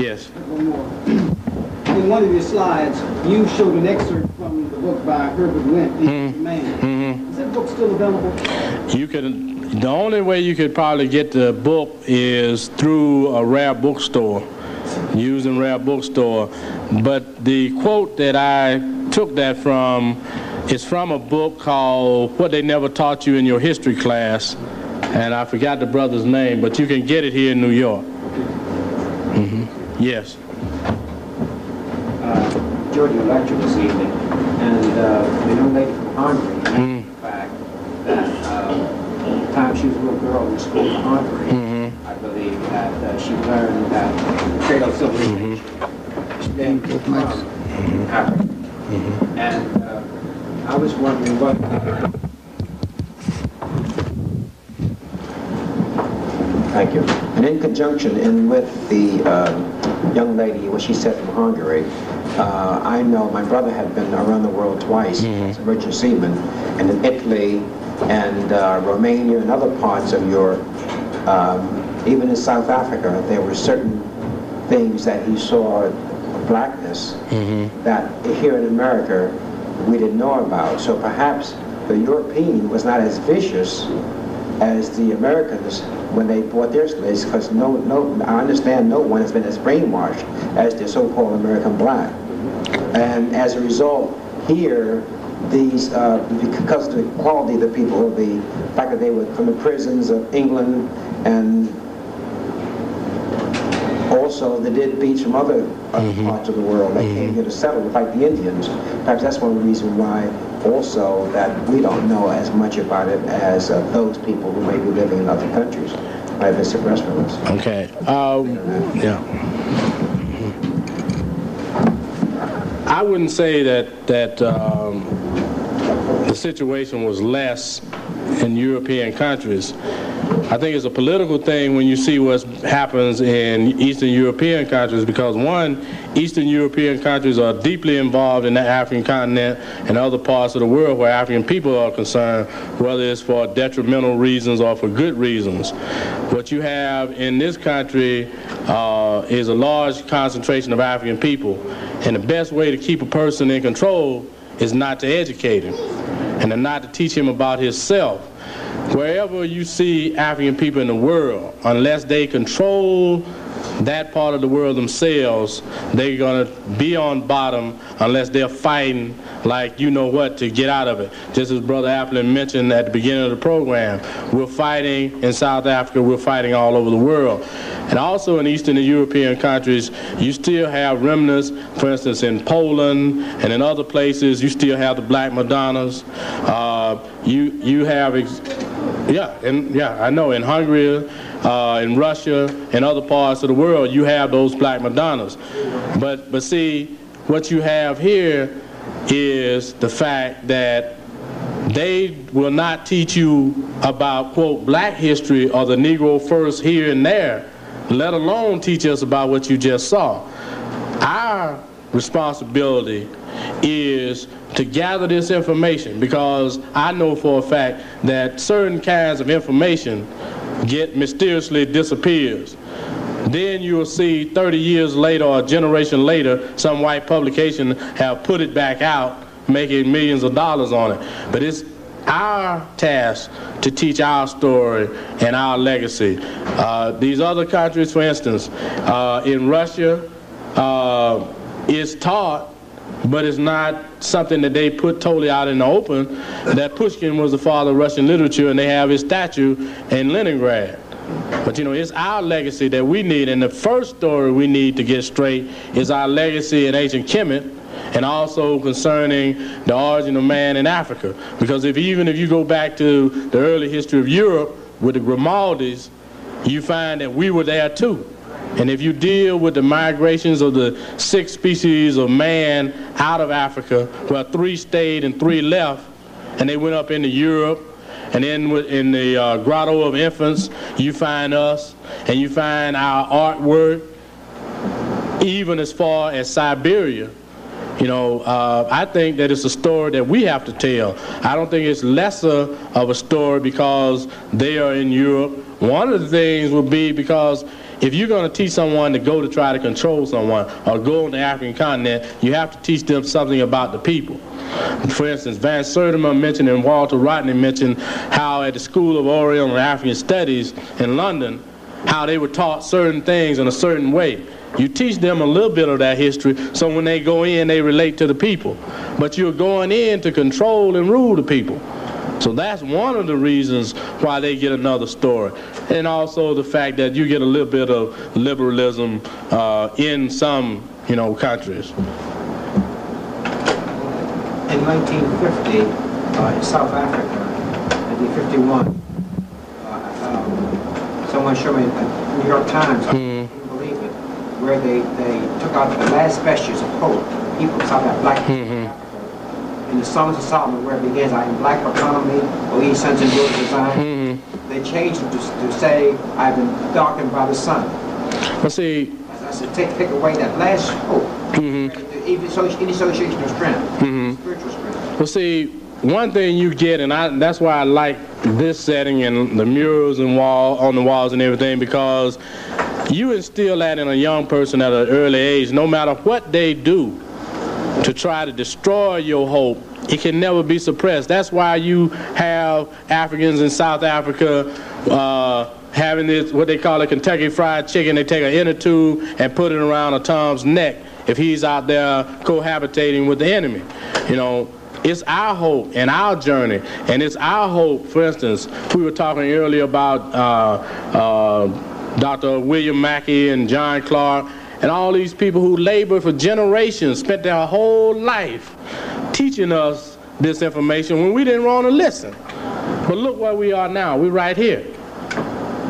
Yes. One more. In one of your slides, you showed an excerpt from the book by Herbert Wendt, The Mhm. Man. hmm Is that book still available? You can the only way you could probably get the book is through a rare bookstore, using rare bookstore. But the quote that I took that from is from a book called What They Never Taught You in Your History Class, and I forgot the brother's name, but you can get it here in New York. Mm-hmm. Yes. Uh, Georgia lecture this evening, and uh, the young lady from Hungary mentioned the fact that uh, time she was a little girl in school in Hungary, I believe that uh, she learned that cradle of civilization stemmed from Africa. And uh, I was wondering what Thank you. And in conjunction in with the um, young lady, what she said from Hungary, uh, I know my brother had been around the world twice as a merchant seaman, and in Italy and uh, Romania and other parts of Europe, um, even in South Africa, there were certain things that he saw blackness that here in America we didn't know about. So perhaps the European was not as vicious as the Americans when they bought their slaves, because no, no, I understand no one has been as brainwashed as the so-called American black. And as a result, here, these, uh, because of the quality of the people, the fact that they were from the prisons of England and also the deadbeats from other uh, parts of the world that came here to settle, like the Indians. Perhaps that's one reason why also that we don't know as much about it as uh, those people who may be living in other countries have been suppressed. Okay. Um, yeah. I wouldn't say that that um, the situation was less in European countries. I think it's a political thing when you see what happens in Eastern European countries because one, Eastern European countries are deeply involved in the African continent and other parts of the world where African people are concerned, whether it's for detrimental reasons or for good reasons. What you have in this country uh, is a large concentration of African people, and the best way to keep a person in control is not to educate him and not to teach him about himself. Wherever you see African people in the world, unless they control that part of the world themselves, they're going to be on bottom unless they're fighting like you know what to get out of it. Just as Brother Applin mentioned at the beginning of the program, we're fighting in South Africa, we're fighting all over the world. And also in Eastern European countries, you still have remnants, for instance, in Poland and in other places, you still have the Black Madonnas. Uh, you, you have, yeah, and yeah, I know in Hungary, uh, in Russia, and other parts of the world, you have those Black Madonnas. But, but see, what you have here is the fact that they will not teach you about, quote, black history or the Negro first here and there, let alone teach us about what you just saw. Our responsibility is to gather this information because I know for a fact that certain kinds of information get mysteriously disappears. Then you'll see 30 years later or a generation later, some white publication have put it back out, making millions of dollars on it. But it's our task to teach our story and our legacy. Uh, these other countries, for instance, uh, in Russia, uh, it's taught, but it's not something that they put totally out in the open. That Pushkin was the father of Russian literature, and they have his statue in Leningrad. But you know, it's our legacy that we need, and the first story we need to get straight is our legacy in ancient Kemet, and also concerning the origin of man in Africa. Because if even if you go back to the early history of Europe with the Grimaldis, you find that we were there too. And if you deal with the migrations of the six species of man out of Africa, well, three stayed and three left, and they went up into Europe, and then in the uh, Grotto of Infants, you find us, and you find our artwork, even as far as Siberia. You know, uh, I think that it's a story that we have to tell. I don't think it's lesser of a story because they are in Europe. One of the things would be because if you're going to teach someone to go to try to control someone or go on the African continent, you have to teach them something about the people. For instance, Van Sertima mentioned and Walter Rodney mentioned how at the School of Oriental and African Studies in London, how they were taught certain things in a certain way. You teach them a little bit of that history so when they go in, they relate to the people. But you're going in to control and rule the people. So that's one of the reasons why they get another story. And also the fact that you get a little bit of liberalism uh, in some, you know, countries. In 1950, uh, in South Africa, 1951, uh, um, someone showed me the New York Times, I Mm. couldn't believe it, where they, they took out the last vestiges of hope. People South Africa, black people in Mhm. In the Songs of Solomon, where it begins, I am black economy, O ye sons and daughters of Zion, hmm they changed it to, to say, I've been darkened by the sun. But see, I said, take, take away that last hope. hmm Even associ- any association of strength, Mhm. spiritual strength. Well, see, one thing you get, and I, that's why I like this setting and the murals and wall on the walls and everything, because you instill that in a young person at an early age. No matter what they do to try to destroy your hope, it can never be suppressed. That's why you have Africans in South Africa. Uh, having this, what they call a Kentucky Fried Chicken, they take an inner tube and put it around a Tom's neck if he's out there cohabitating with the enemy. You know, it's our hope and our journey, and it's our hope. For instance, we were talking earlier about uh, uh, Dr. William Mackey and John Clarke, and all these people who labored for generations, spent their whole life teaching us this information when we didn't want to listen. But look where we are now. We're right here.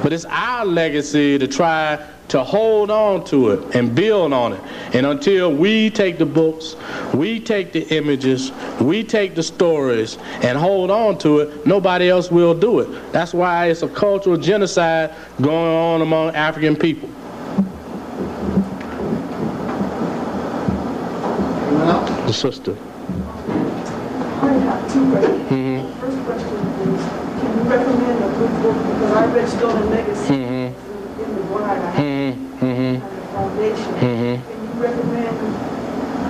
But it's our legacy to try to hold on to it and build on it. And until we take the books, we take the images, we take the stories and hold on to it, nobody else will do it. That's why it's a cultural genocide going on among African people. Anyone else? The sister. I have two questions. Mhm. First question is, can you recommend a good book? Because I read Stolen Legacy in the Word. I have kind of foundation. Can you recommend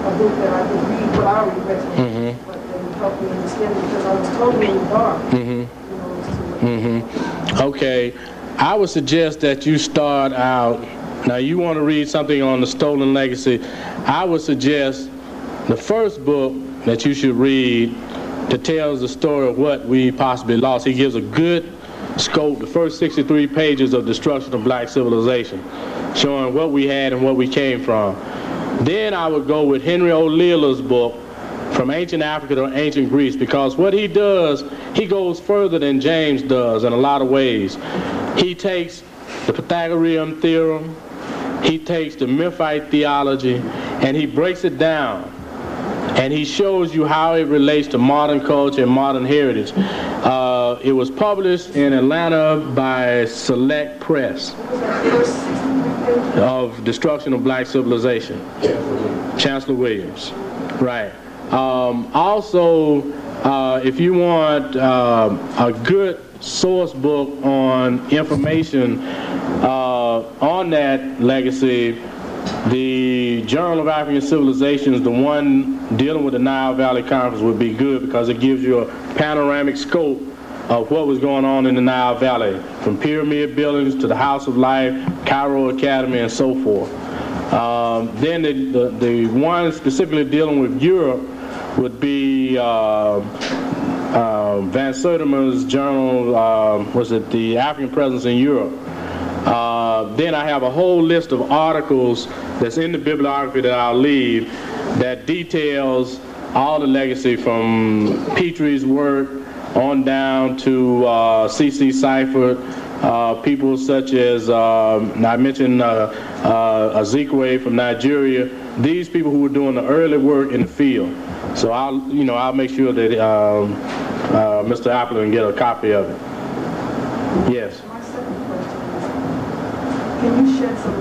a book that I could read, what I already read, but that would help me understand it? Because I was totally in the dark, Mhm. you know, as to hmm Okay, I would suggest that you start out. Now, you want to read something on the stolen legacy. I would suggest the first book that you should read that tells the story of what we possibly lost. He gives a good scope, the first 63 pages of Destruction of Black Civilization, showing what we had and what we came from. Then I would go with Henry Olela's book, From Ancient Africa to Ancient Greece, because what he does, he goes further than James does in a lot of ways. He takes the Pythagorean theorem, he takes the Memphite theology, and he breaks it down. And he shows you how it relates to modern culture and modern heritage. Uh, it was published in Atlanta by Select Press was that first 63 pages? of Destruction of Black Civilization. Chancellor Williams. Right. Um, also, uh, if you want um a good source book on information uh, on that legacy, the Journal of African Civilizations, the one dealing with the Nile Valley Conference, would be good because it gives you a panoramic scope of what was going on in the Nile Valley, from pyramid buildings to the House of Life, Cairo Academy, and so forth. Um, then the, the, the one specifically dealing with Europe would be uh, uh, Van Sertima's journal, uh, was it the African Presence in Europe? Uh, then I have a whole list of articles that's in the bibliography that I'll leave that details all the legacy from Petrie's work on down to uh, C.C. Seifert, uh, people such as, um, I mentioned uh, uh, from Nigeria, these people who were doing the early work in the field. So I'll, you know, I'll make sure that um, uh, Mr. Appleton get a copy of it. Yes. Can you shed